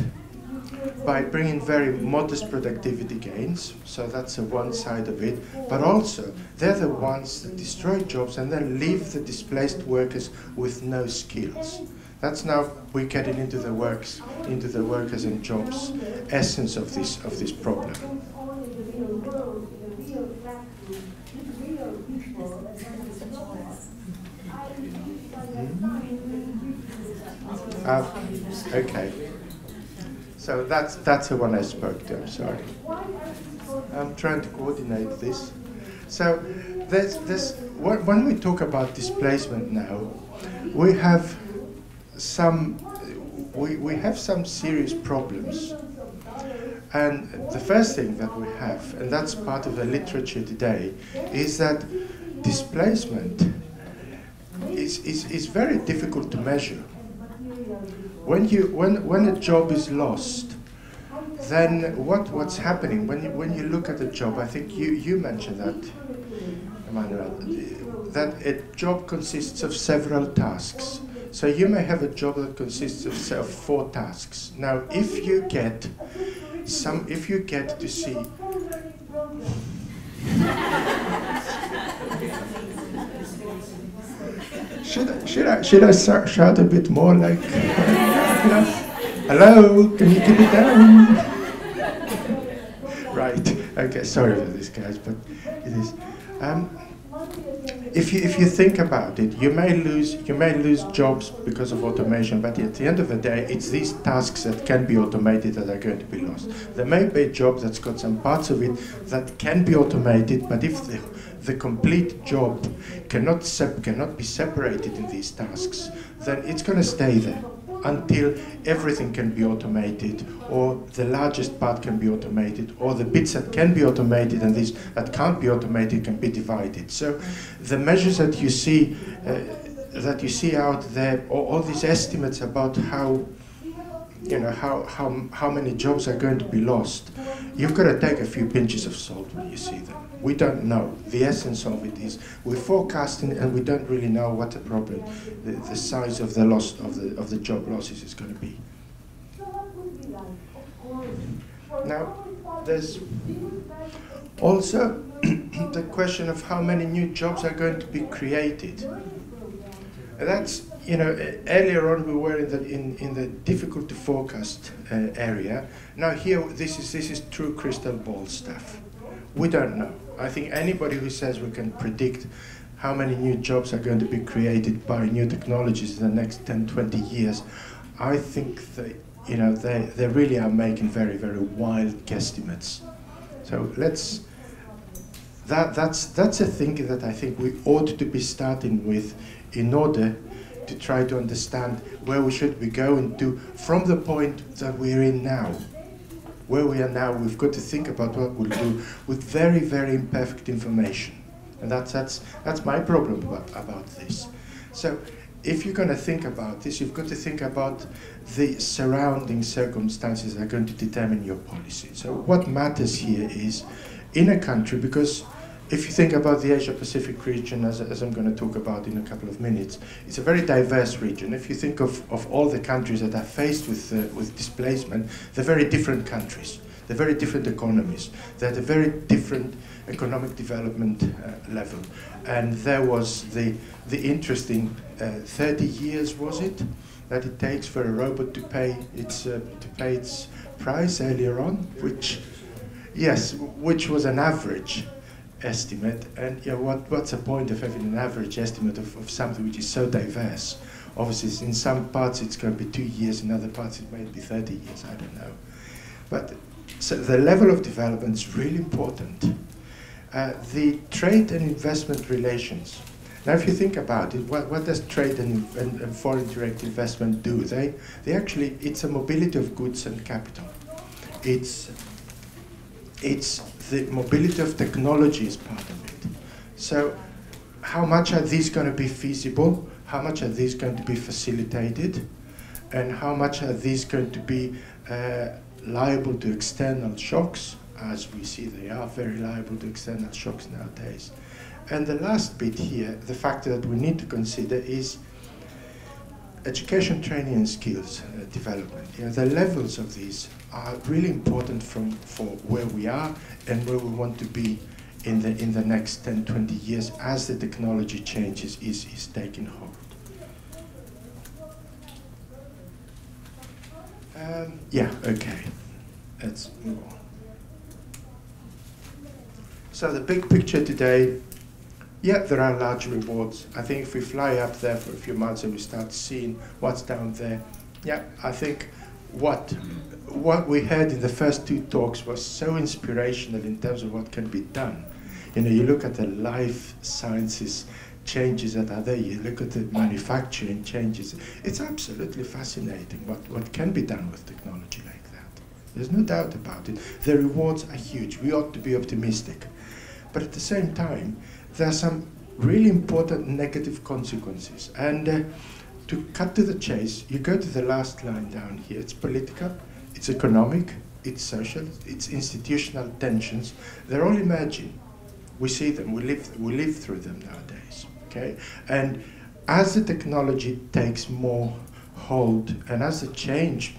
by bringing very modest productivity gains, so that's the one side of it, but also they're the ones that destroy jobs and then leave the displaced workers with no skills. That's now we're getting into the works, into the workers and jobs essence of this of this problem. Uh, okay. So that's, that's the one I spoke to, I'm sorry. I'm trying to coordinate this. So there's, there's, when we talk about displacement now, we have some, we, we have some serious problems. And the first thing that we have, and that's part of the literature today, is that displacement is, is, is very difficult to measure. When, you, when, when a job is lost, then what, what's happening? When you, when you look at a job, I think you, you mentioned that, Emmanuel, that a job consists of several tasks. So you may have a job that consists of, say, of four tasks. Now, if you get some, if you get to see [laughs] should I, should I, should I shout a bit more like, [laughs] hello, can you keep it down? right, okay, sorry for this, guys, but it is. Um, if you, if you think about it, you may lose you may lose jobs because of automation, but at the end of the day, it's these tasks that can be automated that are going to be lost. There may be a job that's got some parts of it that can be automated, but if the, the complete job cannot cannot be separated in these tasks, then it's going to stay there until everything can be automated or the largest part can be automated or the bits that can be automated and these that can't be automated can be divided. So the measures that you see uh, that you see out there, all, all these estimates about how you know how, how, how many jobs are going to be lost, you've got to take a few pinches of salt when you see them. We don't know. The essence of it is we're forecasting and we don't really know what the problem, the, the size of the loss of the, of the job losses is going to be. Now, there's also [clears throat] the question of how many new jobs are going to be created. That's you know, earlier on we were in the in, in the difficult to forecast uh, area. Now here, this is this is true crystal ball stuff. We don't know. I think anybody who says we can predict how many new jobs are going to be created by new technologies in the next 10, 20 years, I think that you know they, they really are making very, very wild guesstimates. So let's that that's that's a thing that I think we ought to be starting with in order to try to understand where we should be going to from the point that we're in now. Where we are now, we've got to think about what we'll do with very, very imperfect information. And that's, that's, that's my problem about, about this. So if you're going to think about this, you've got to think about the surrounding circumstances that are going to determine your policy. So what matters here is in a country, because if you think about the Asia Pacific region, as, as I'm going to talk about in a couple of minutes, it's a very diverse region. If you think of, of all the countries that are faced with, uh, with displacement, they're very different countries. They're very different economies. They're at a very different economic development uh, level. And there was the, the interesting uh, 30 years, was it, that it takes for a robot to pay its, uh, to pay its price earlier on, which, yes, which was an average estimate. And know, what, what's the point of having an average estimate of, of something which is so diverse? Obviously, in some parts it's going to be two years, in other parts it might be 30 years, I don't know. But so the level of development is really important. Uh, the trade and investment relations. Now, if you think about it, what, what does trade and, and, and, foreign direct investment do? They, they actually, it's a mobility of goods and capital. It's, it's the mobility of technology is part of it. So how much are these going to be feasible? How much are these going to be facilitated? And how much are these going to be uh, liable to external shocks? As we see, they are very liable to external shocks nowadays. And the last bit here, the factor that we need to consider is education, training, and skills uh, development. You know, the levels of these are really important from, for where we are and where we want to be in the, in the next 10, 20 years as the technology changes is, is taking hold. Um, yeah, okay. Let's move on. So the big picture today, yeah, there are large rewards. I think if we fly up there for a few months and we start seeing what's down there, yeah, I think what what we heard in the first two talks was so inspirational in terms of what can be done. You know, you look at the life sciences changes that are there, you look at the manufacturing changes. It's absolutely fascinating what, what can be done with technology like that. There's no doubt about it. The rewards are huge. We ought to be optimistic. But at the same time, there are some really important negative consequences. And uh, to cut to the chase, you go to the last line down here. It's political, it's economic, it's social, it's institutional tensions. They're all emerging. We see them, we live, we live through them nowadays. Okay? And as the technology takes more hold and as the change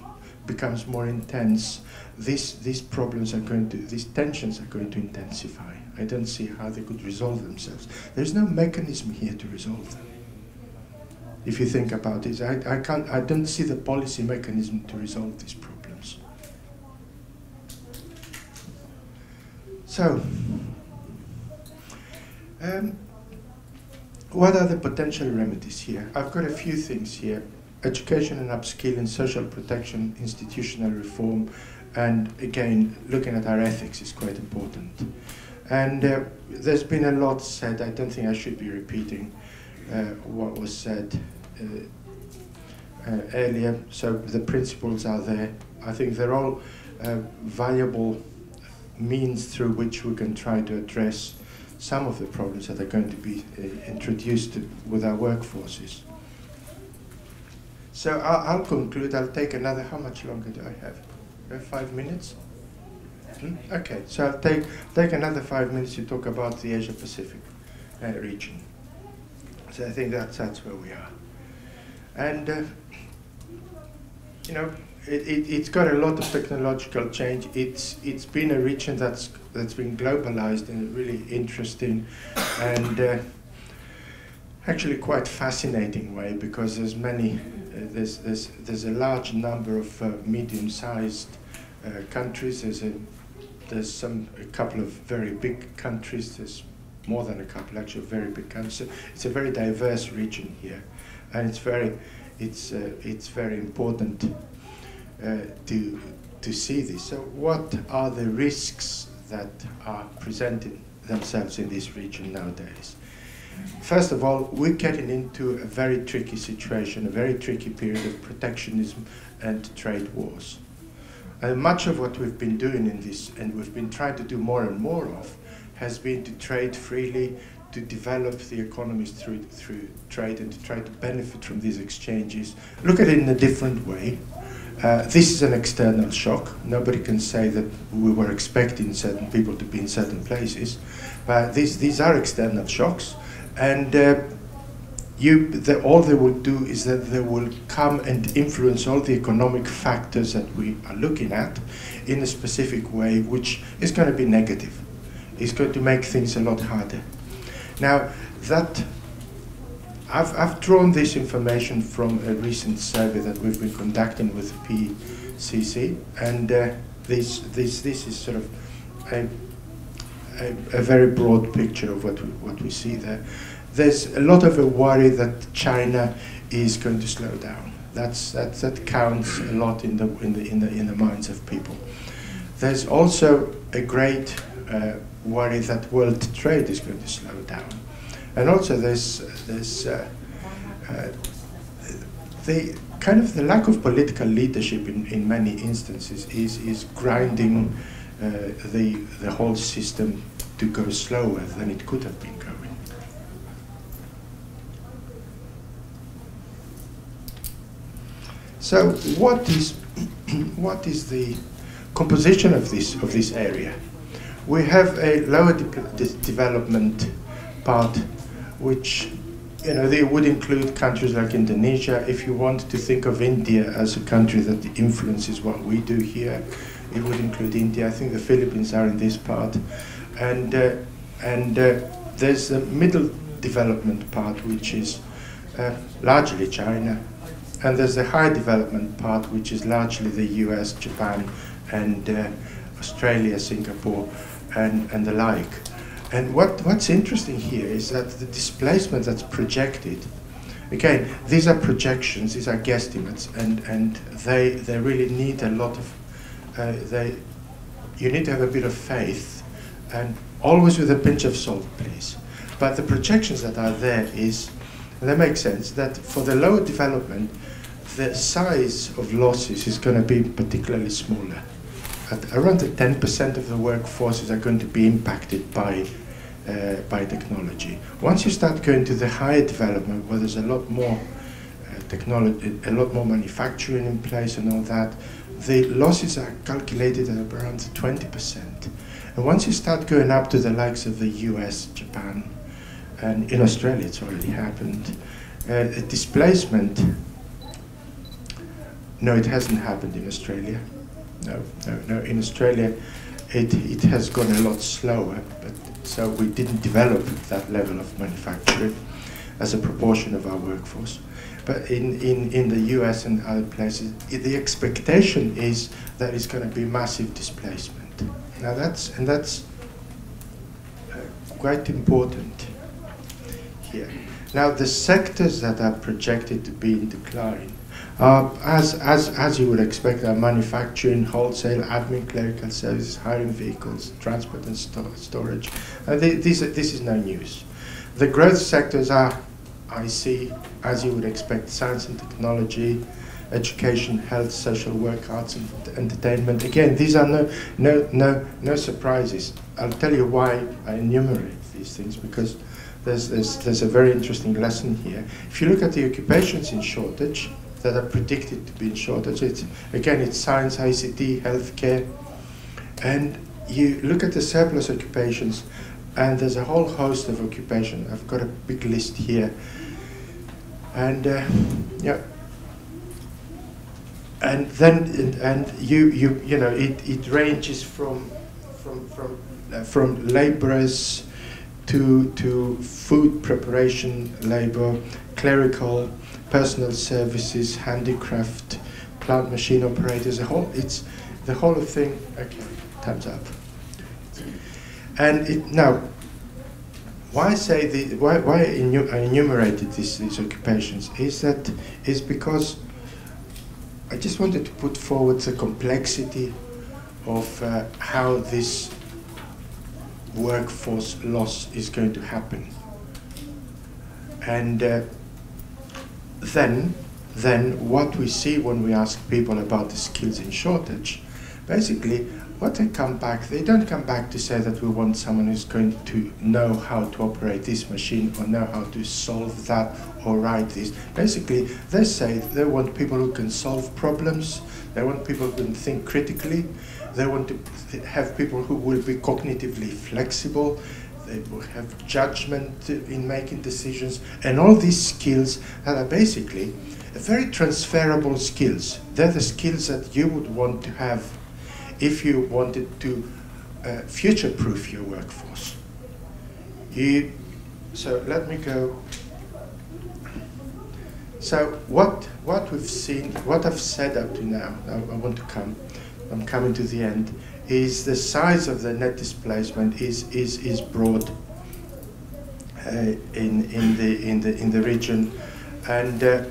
becomes more intense, these, these problems are going to, these tensions are going to intensify. I don't see how they could resolve themselves. There's no mechanism here to resolve them. If you think about it, I, I, can't, I don't see the policy mechanism to resolve these problems. So, um, what are the potential remedies here? I've got a few things here. Education and upskilling, social protection, institutional reform, and again, looking at our ethics is quite important. And uh, there's been a lot said, I don't think I should be repeating uh, what was said uh, uh earlier. So the principles are there. I think they're all uh, valuable means through which we can try to address some of the problems that are going to be uh, introduced with our workforces. So I'll, I'll, conclude. I'll take another. How much longer do I have? Uh, five minutes. Hmm? Okay. So I'll take take another five minutes to talk about the Asia Pacific uh, region. So I think that's that's where we are, and uh, you know it, it, has got a lot of technological change. It's it's been a region that's that's been globalized in a really interesting and uh, actually quite fascinating way because there's many uh, there's there's there's a large number of uh, medium-sized uh, countries. There's a there's some a couple of very big countries. There's more than a couple actually of very big countries. So it's a very diverse region here, and it's very it's uh, it's very important Uh, to, to see this. So what are the risks that are presenting themselves in this region nowadays? First of all, we're getting into a very tricky situation, a very tricky period of protectionism and trade wars. And much of what we've been doing in this, and we've been trying to do more and more of, has been to trade freely, to develop the economies through, through trade, and to try to benefit from these exchanges. Look at it in a different way. Uh, this is an external shock. Nobody can say that we were expecting certain people to be in certain places, but these these are external shocks, and uh, you the, all they will do is that they will come and influence all the economic factors that we are looking at in a specific way, which is going to be negative. It's going to make things a lot harder. Now that I've, I've drawn this information from a recent survey that we've been conducting with PCC, and uh, this, this, this is sort of a, a, a, very broad picture of what we, what we see there. There's a lot of a worry that China is going to slow down. That's, that, that counts a lot in the, in, the, in, the, in the minds of people. There's also a great uh, worry that world trade is going to slow down. And also there's, there's uh, uh, the kind of the lack of political leadership in, in many instances is, is grinding uh, the, the whole system to go slower than it could have been going. So what is, [clears throat] what is the composition of this, of this area? We have a lower de de development part which you know, they would include countries like Indonesia. If you want to think of India as a country that influences what we do here, it would include India. I think the Philippines are in this part. And, uh, and uh, there's the middle development part, which is uh, largely China. And there's the high development part, which is largely the US, Japan, and uh, Australia, Singapore, and, and the like. And what, what's interesting here is that the displacement that's projected, again, these are projections, these are guesstimates, and, and they, they really need a lot of, uh, they, you need to have a bit of faith, and always with a pinch of salt, please. But the projections that are there is, they make sense, that for the lower development, the size of losses is going to be particularly smaller at around the 10% of the workforces are going to be impacted by uh, by technology. Once you start going to the higher development, where there's a lot more uh, technology, a lot more manufacturing in place and all that, the losses are calculated at around 20%. And once you start going up to the likes of the US, Japan, and in Australia it's already happened, uh, displacement, no, it hasn't happened in Australia. No, no, no. In Australia, it, it has gone a lot slower, but so we didn't develop that level of manufacturing as a proportion of our workforce. But in, in, in the US and other places, the expectation is that it's going to be massive displacement. Now that's, and that's uh, quite important here. Now the sectors that are projected to be in decline uh, as, as, as you would expect, are manufacturing, wholesale, admin, clerical services, hiring vehicles, transport and sto storage. Uh, this, this is no news. The growth sectors are, I see, as you would expect, science and technology, education, health, social work, arts and entertainment. Again, these are no, no, no, no surprises. I'll tell you why I enumerate these things, because there's, there's, there's a very interesting lesson here. If you look at the occupations in shortage, that are predicted to be in shortage. It's, again, it's science, ICT, healthcare. And you look at the surplus occupations, and there's a whole host of occupation. I've got a big list here. And uh, yeah, and then and you you you know it, it ranges from from from uh, from laborers to to food preparation labor, clerical, personal services, handicraft, plant machine operators, the whole, it's the whole thing, okay, time's up. And it, now, why I say the, why, why I enumerated these, these occupations is that, is because I just wanted to put forward the complexity of uh, how this workforce loss is going to happen. And uh, then, then what we see when we ask people about the skills in shortage, basically what they come back, they don't come back to say that we want someone who's going to know how to operate this machine or know how to solve that or write this. Basically, they say they want people who can solve problems, they want people who can think critically, they want to have people who will be cognitively flexible, they will have judgment in making decisions, and all these skills that are basically very transferable skills. They're the skills that you would want to have if you wanted to uh, future-proof your workforce. You, so let me go. So what what we've seen, what I've said up to now, I, I want to come, I'm coming to the end, is the size of the net displacement is is is broad uh, in in the in the in the region, and uh,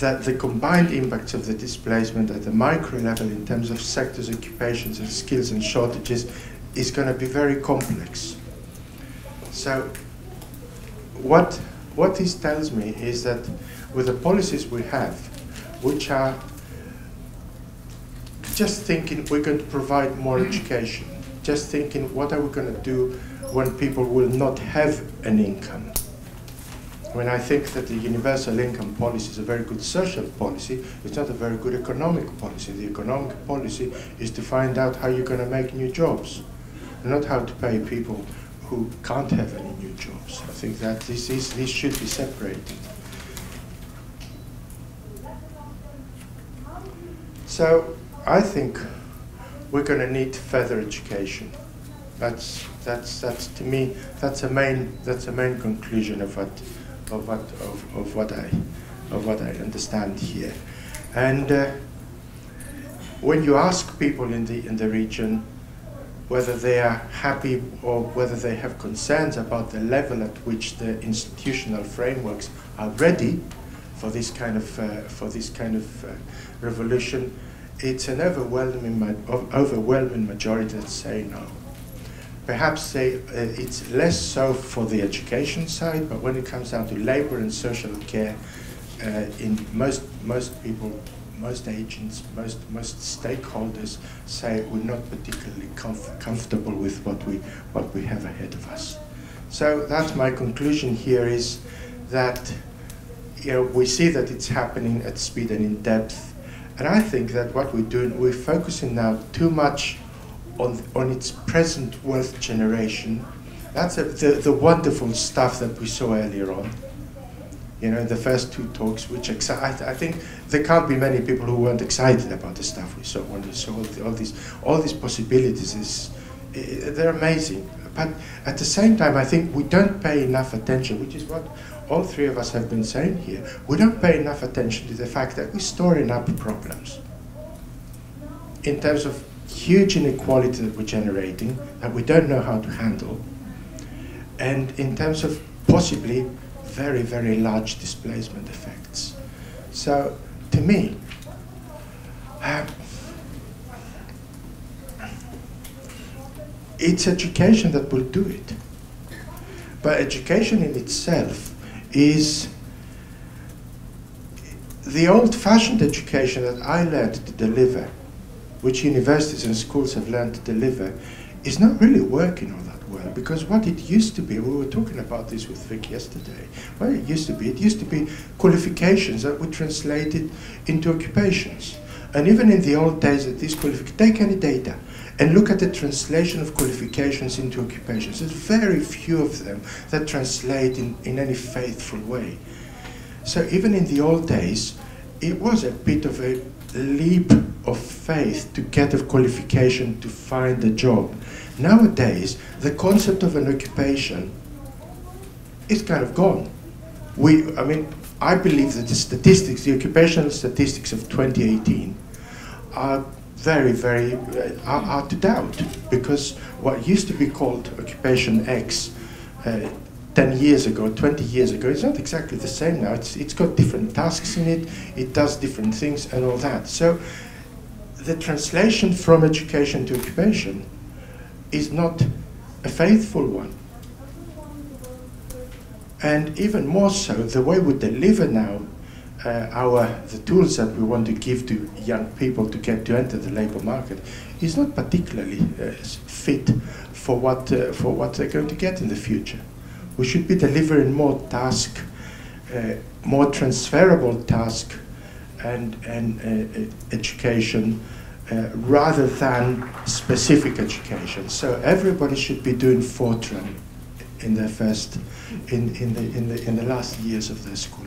that the combined impacts of the displacement at the micro level in terms of sectors, occupations, and skills and shortages is going to be very complex. So, what what this tells me is that with the policies we have, which are just thinking we're going to provide more education, just thinking what are we going to do when people will not have an income. When I think that the universal income policy is a very good social policy, it's not a very good economic policy. The economic policy is to find out how you're going to make new jobs, not how to pay people who can't have any new jobs. I think that this, is, this should be separated. So I think we're going to need further education. That's that's that's to me that's a main that's a main conclusion of what of what of, of what I of what I understand here. And uh, when you ask people in the in the region whether they are happy or whether they have concerns about the level at which the institutional frameworks are ready for this kind of uh, for this kind of uh, revolution, it's an overwhelming, overwhelming majority that say no. Perhaps they, uh, it's less so for the education side, but when it comes down to labor and social care, uh, in most, most people, most agents, most, most stakeholders say we're not particularly comf comfortable with what we, what we have ahead of us. So that's my conclusion here is that you know, we see that it's happening at speed and in depth. And I think that what we're doing, we're focusing now too much on, on its present wealth generation. That's a, the, the wonderful stuff that we saw earlier on. You know, the first two talks, which exci- I, th- I think there can't be many people who weren't excited about the stuff we saw when we saw all, the, all these all these possibilities. Is they're amazing, but at the same time, I think we don't pay enough attention, which is what all three of us have been saying here. We don't pay enough attention to the fact that we're storing up problems in terms of huge inequality that we're generating that we don't know how to handle, and in terms of possibly very, very large displacement effects. So, to me, um, it's education that will do it. But education in itself is the old fashioned education that I learned to deliver, which universities and schools have learned to deliver, is not really working all that well. Because what it used to be, we were talking about this with Vic yesterday, what it used to be, it used to be qualifications that were translated into occupations. And even in the old days that these qualifications, take any data and look at the translation of qualifications into occupations. There's very few of them that translate in, in any faithful way. So even in the old days, it was a bit of a leap of faith to get a qualification to find a job. Nowadays, the concept of an occupation is kind of gone. We, I mean, I believe that the statistics, the occupational statistics of 2018, are very, very uh, are, to doubt because what used to be called occupation X uh, 10 years ago, 20 years ago, it's not exactly the same now. It's, it's got different tasks in it, it does different things and all that. So the translation from education to occupation is not a faithful one. And even more so, the way we deliver now uh, our the tools that we want to give to young people to get to enter the labor market is not particularly uh, fit for what uh, for what they're going to get in the future. We should be delivering more task, uh, more transferable task, and and uh, education. Uh, rather than specific education, so everybody should be doing Fortran in their first, in, in the in the in the last years of their school.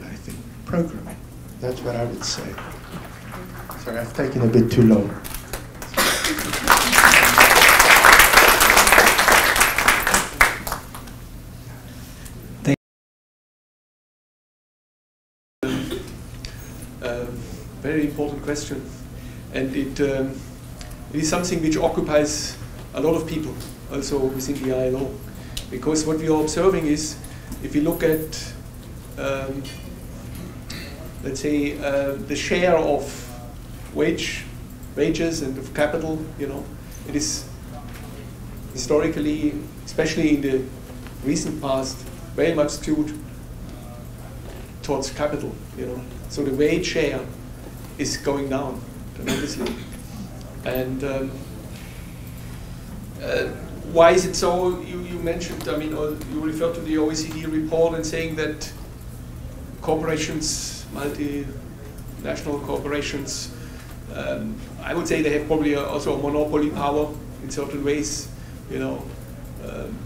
Programming. That's what I would say. Sorry, I've taken a bit too long. Uh, very important question, and it, um, it is something which occupies a lot of people, also within the ILO, because what we are observing is, if you look at um, let's say, uh, the share of wage, wages and of capital, you know, it is historically, especially in the recent past, very much skewed towards capital, you know. So the wage share is going down tremendously. And um, uh, why is it so? You, you mentioned, I mean, you referred to the OECD report and saying that corporations multinational corporations, um, I would say they have probably also a monopoly power in certain ways. You know, um,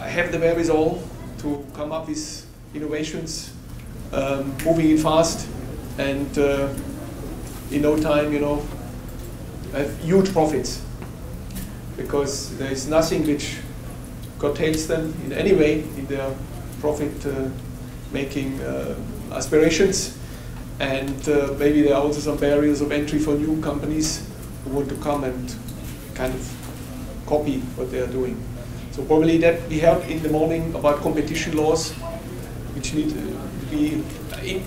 I have the wherewithal to come up with innovations, um, moving in fast, and uh, in no time, you know, have huge profits because there is nothing which curtails them in any way in their profit uh, making uh, aspirations. And uh, maybe there are also some barriers of entry for new companies who want to come and kind of copy what they are doing. So probably that we heard in the morning about competition laws, which need to be in,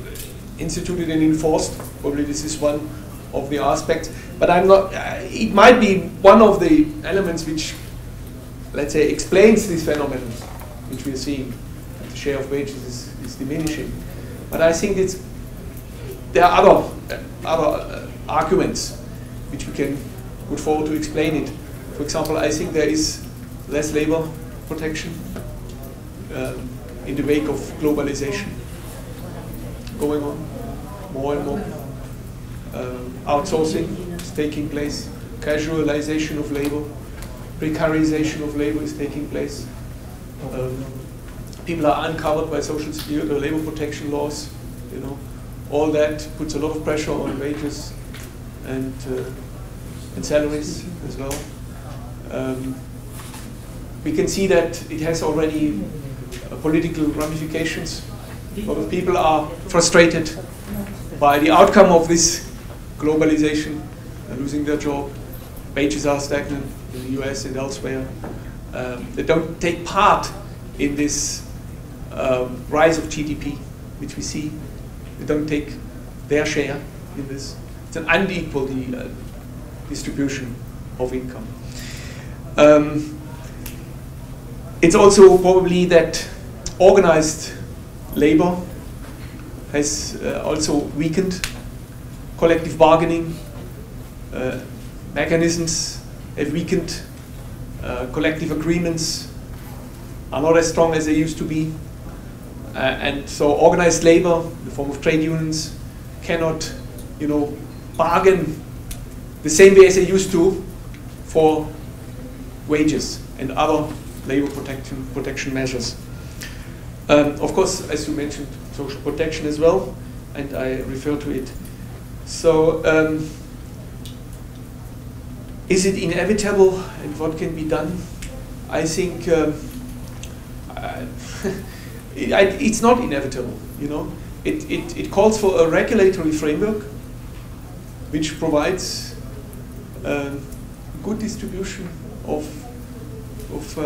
instituted and enforced. Probably this is one of the aspects. But I'm not. Uh, it might be one of the elements which, let's say, explains this phenomenon which we are seeing. The share of wages is, is diminishing. But I think it's there are other other uh, arguments which we can put forward to explain it. For example, I think there is less labor protection um, in the wake of globalization going on more and more. Um, outsourcing is taking place, casualization of labor, precarization of labor is taking place. Um, people are uncovered by social security or labor protection laws, you know. All that puts a lot of pressure on wages and, uh, and salaries as well. Um, we can see that it has already uh, political ramifications. A lot of people are frustrated by the outcome of this globalization, uh, losing their job. Wages are stagnant in the US and elsewhere. Um, they don't take part in this rise of GDP, which we see. They don't take their share in this. It's an unequal uh, distribution of income. Um, it's also probably that organized labor has uh, also weakened collective bargaining uh, mechanisms have weakened uh, collective agreements are not as strong as they used to be uh, and so organized labor in the form of trade unions cannot you know bargain the same way as they used to for wages and other labor protection, protection measures. Um, of course, as you mentioned, social protection as well, and I refer to it. So, um, is it inevitable and what can be done? I think um, it, it's not inevitable, you know. It, it, it calls for a regulatory framework which provides um, good distribution of of, uh,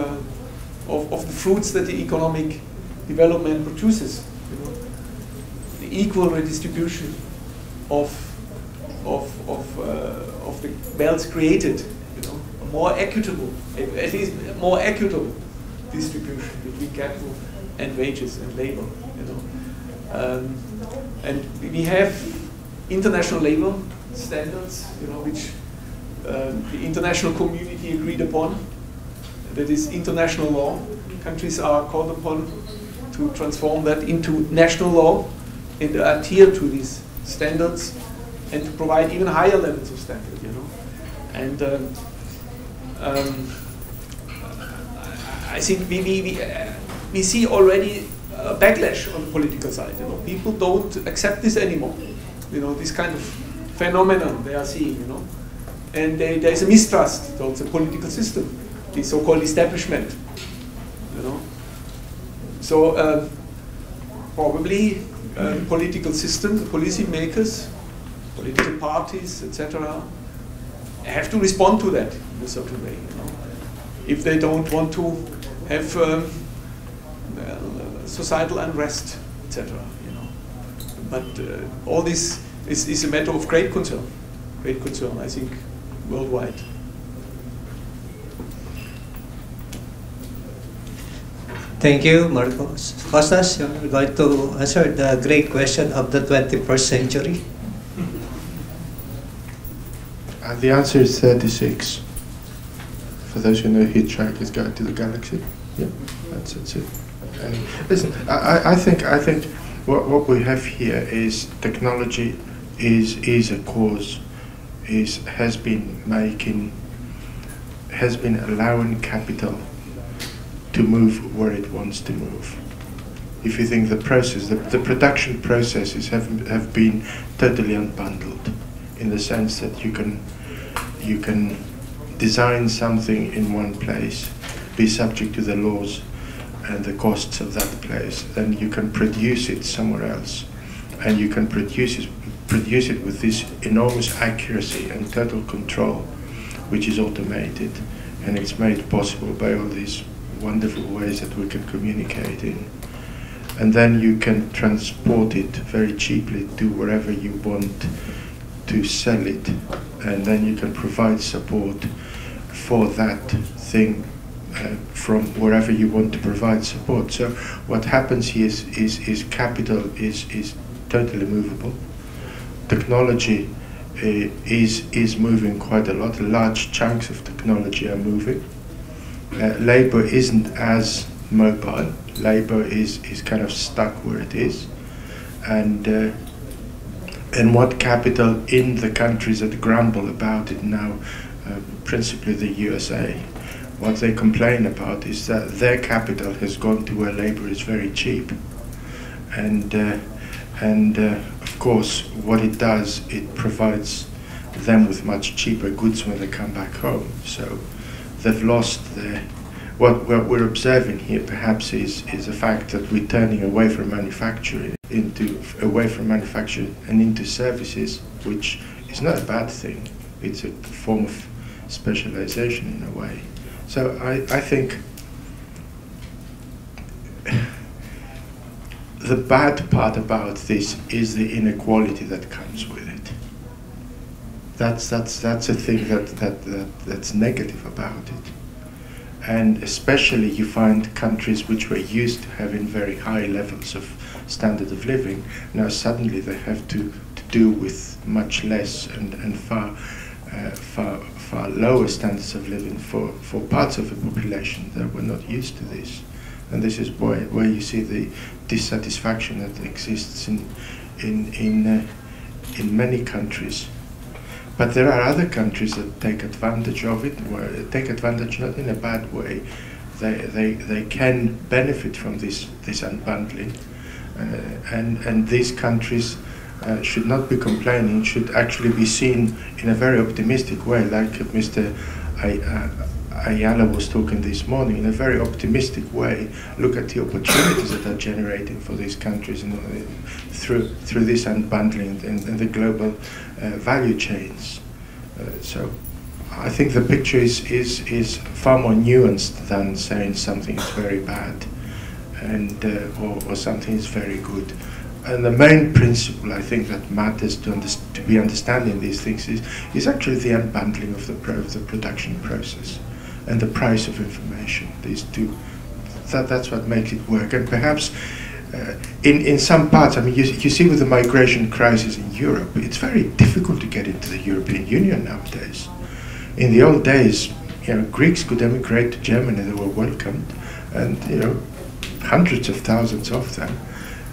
of, of, the fruits that the economic development produces. You know? The equal redistribution of, of, of, uh, of the wealth created, you know? a more equitable, at least more equitable distribution between capital and wages and labor. You know? Um, and we have international labor standards, you know, which um, the international community agreed upon that is international law. Countries are called upon to transform that into national law and adhere to these standards and to provide even higher levels of standard, you know. And um, um, I think we, we, we, uh, we see already a backlash on the political side. You know, people don't accept this anymore. You know, this kind of phenomenon they are seeing. You know, and they, there is a mistrust towards the political system the so-called establishment. You know, so uh, probably uh, political system, the policy makers, political parties, etc., have to respond to that in a certain way. You know? If they don't want to have um, societal unrest, etc. You know, but uh, all this is, is a matter of great concern, great concern, I think, worldwide. Thank you, Markus. Kostas, you're going to answer the great question of the 21st century. Uh, the answer is 36. For those who know Hitchhiker's Guide to the Galaxy. Yeah, that's, that's it. And listen, I, I think I think what, what we have here is technology is is a cause, is has been making has been allowing capital to move where it wants to move. If you think the process, the, the production processes have, have been totally unbundled in the sense that you can, you can design something in one place, be subject to the laws and the costs of that place, then you can produce it somewhere else. And you can produce it, produce it with this enormous accuracy and total control, which is automated. And it's made possible by all these wonderful ways that we can communicate in. And then you can transport it very cheaply to wherever you want to sell it. And then you can provide support for that thing uh, from wherever you want to provide support. So what happens here is, is, is capital is, is totally movable. Technology uh, is, is moving quite a lot. Large chunks of technology are moving uh, labor isn't as mobile. Labour is, is kind of stuck where it is. And, uh, and what capital in the countries that grumble about it now, uh, principally the USA, what they complain about is that their capital has gone to where labour is very cheap. And, uh, and uh, of course, what it does, it provides them with much cheaper goods when they come back home. So they've lost their. What, what we're observing here, perhaps, is, is the fact that we're turning away from manufacturing into away from manufacturing and into services, which is not a bad thing. It's a form of specialization in a way. So I, I think the bad part about this is the inequality that comes with it. That's, that's, that's a thing that, that, that, that's negative about it. And especially you find countries which were used to having very high levels of standard of living, now suddenly they have to, to do with much less and, and far, uh, far, far lower standards of living for, for parts of the population that were not used to this. And this is why, where you see the dissatisfaction that exists in, in, in, uh, in many countries. But there are other countries that take advantage of it, where take advantage not in a bad way. They, they, they can benefit from this, this unbundling. Uh, and, and these countries uh, should not be complaining, should actually be seen in a very optimistic way, like Mr. Uh, Ayala was talking this morning, in a very optimistic way, look at the opportunities that are generating for these countries uh, through, through this unbundling and, and the global uh, value chains. Uh, so I think the picture is, is, is far more nuanced than saying something is very bad and, or, or something is very good. And the main principle I think that matters to, to be understanding these things is, is actually the unbundling of the, pro of the production process and the price of information. These two, that, that's what makes it work. And perhaps uh, in, in some parts, I mean, you, you see with the migration crisis in Europe, it's very difficult to get into the European Union nowadays. In the old days, you know, Greeks could emigrate to Germany, they were welcomed, and, you know, hundreds of thousands of them.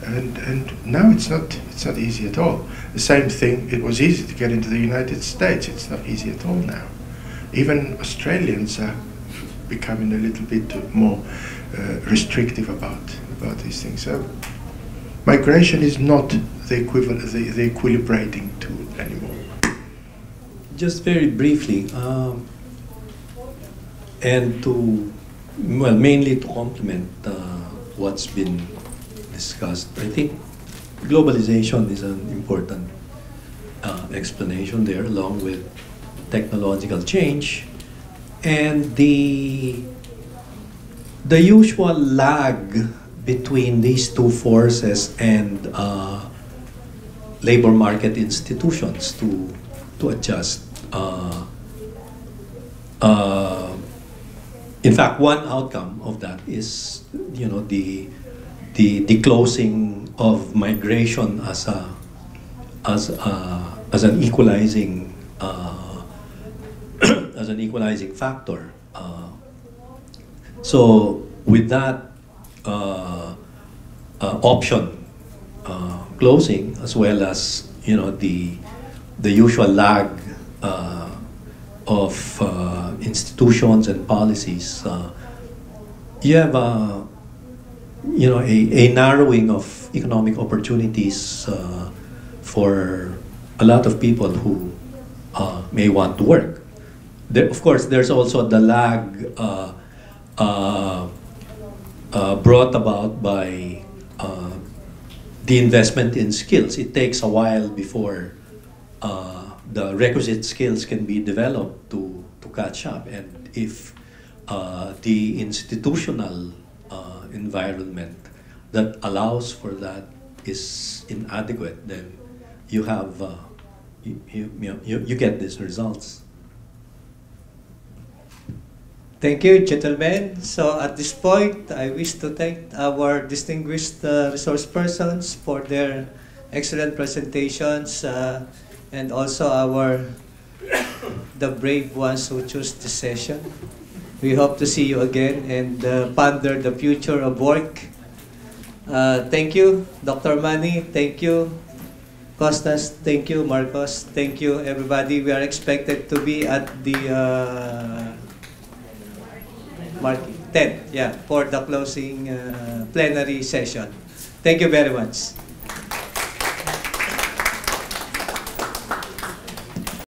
And, and now it's not, it's not easy at all. The same thing, it was easy to get into the United States, it's not easy at all now even Australians are becoming a little bit more uh, restrictive about about these things. So migration is not the equivalent, the, the equilibrating tool anymore. Just very briefly, um, and to well, mainly to complement uh, what's been discussed, I think globalization is an important uh, explanation there, along with technological change and the the usual lag between these two forces and uh, labor market institutions to to adjust. Uh, uh, in fact, one outcome of that is you know the the the closing of migration as a as a, as an equalizing uh, [clears throat] as an equalizing factor. Uh, so with that uh, uh, option uh, closing, as well as you know the the usual lag uh, of institutions and policies, you have a you know a, a narrowing of economic opportunities for a lot of people who may want to work there, of course, there's also the lag uh, uh, uh, brought about by uh, the investment in skills. It takes a while before uh, the requisite skills can be developed to, to catch up. And if uh, the institutional environment that allows for that is inadequate, then you have you, you, you, you get these results. Thank you, gentlemen. So at this point, I wish to thank our distinguished uh, resource persons for their excellent presentations uh, and also our [coughs] the brave ones who choose this session. We hope to see you again and uh, ponder the future of work. Uh, thank you, Dr. Mani. Thank you, Costas. Thank you, Markus. Thank you, everybody. We are expected to be at the uh, Mark 10, yeah, for the closing uh, plenary session. Thank you very much.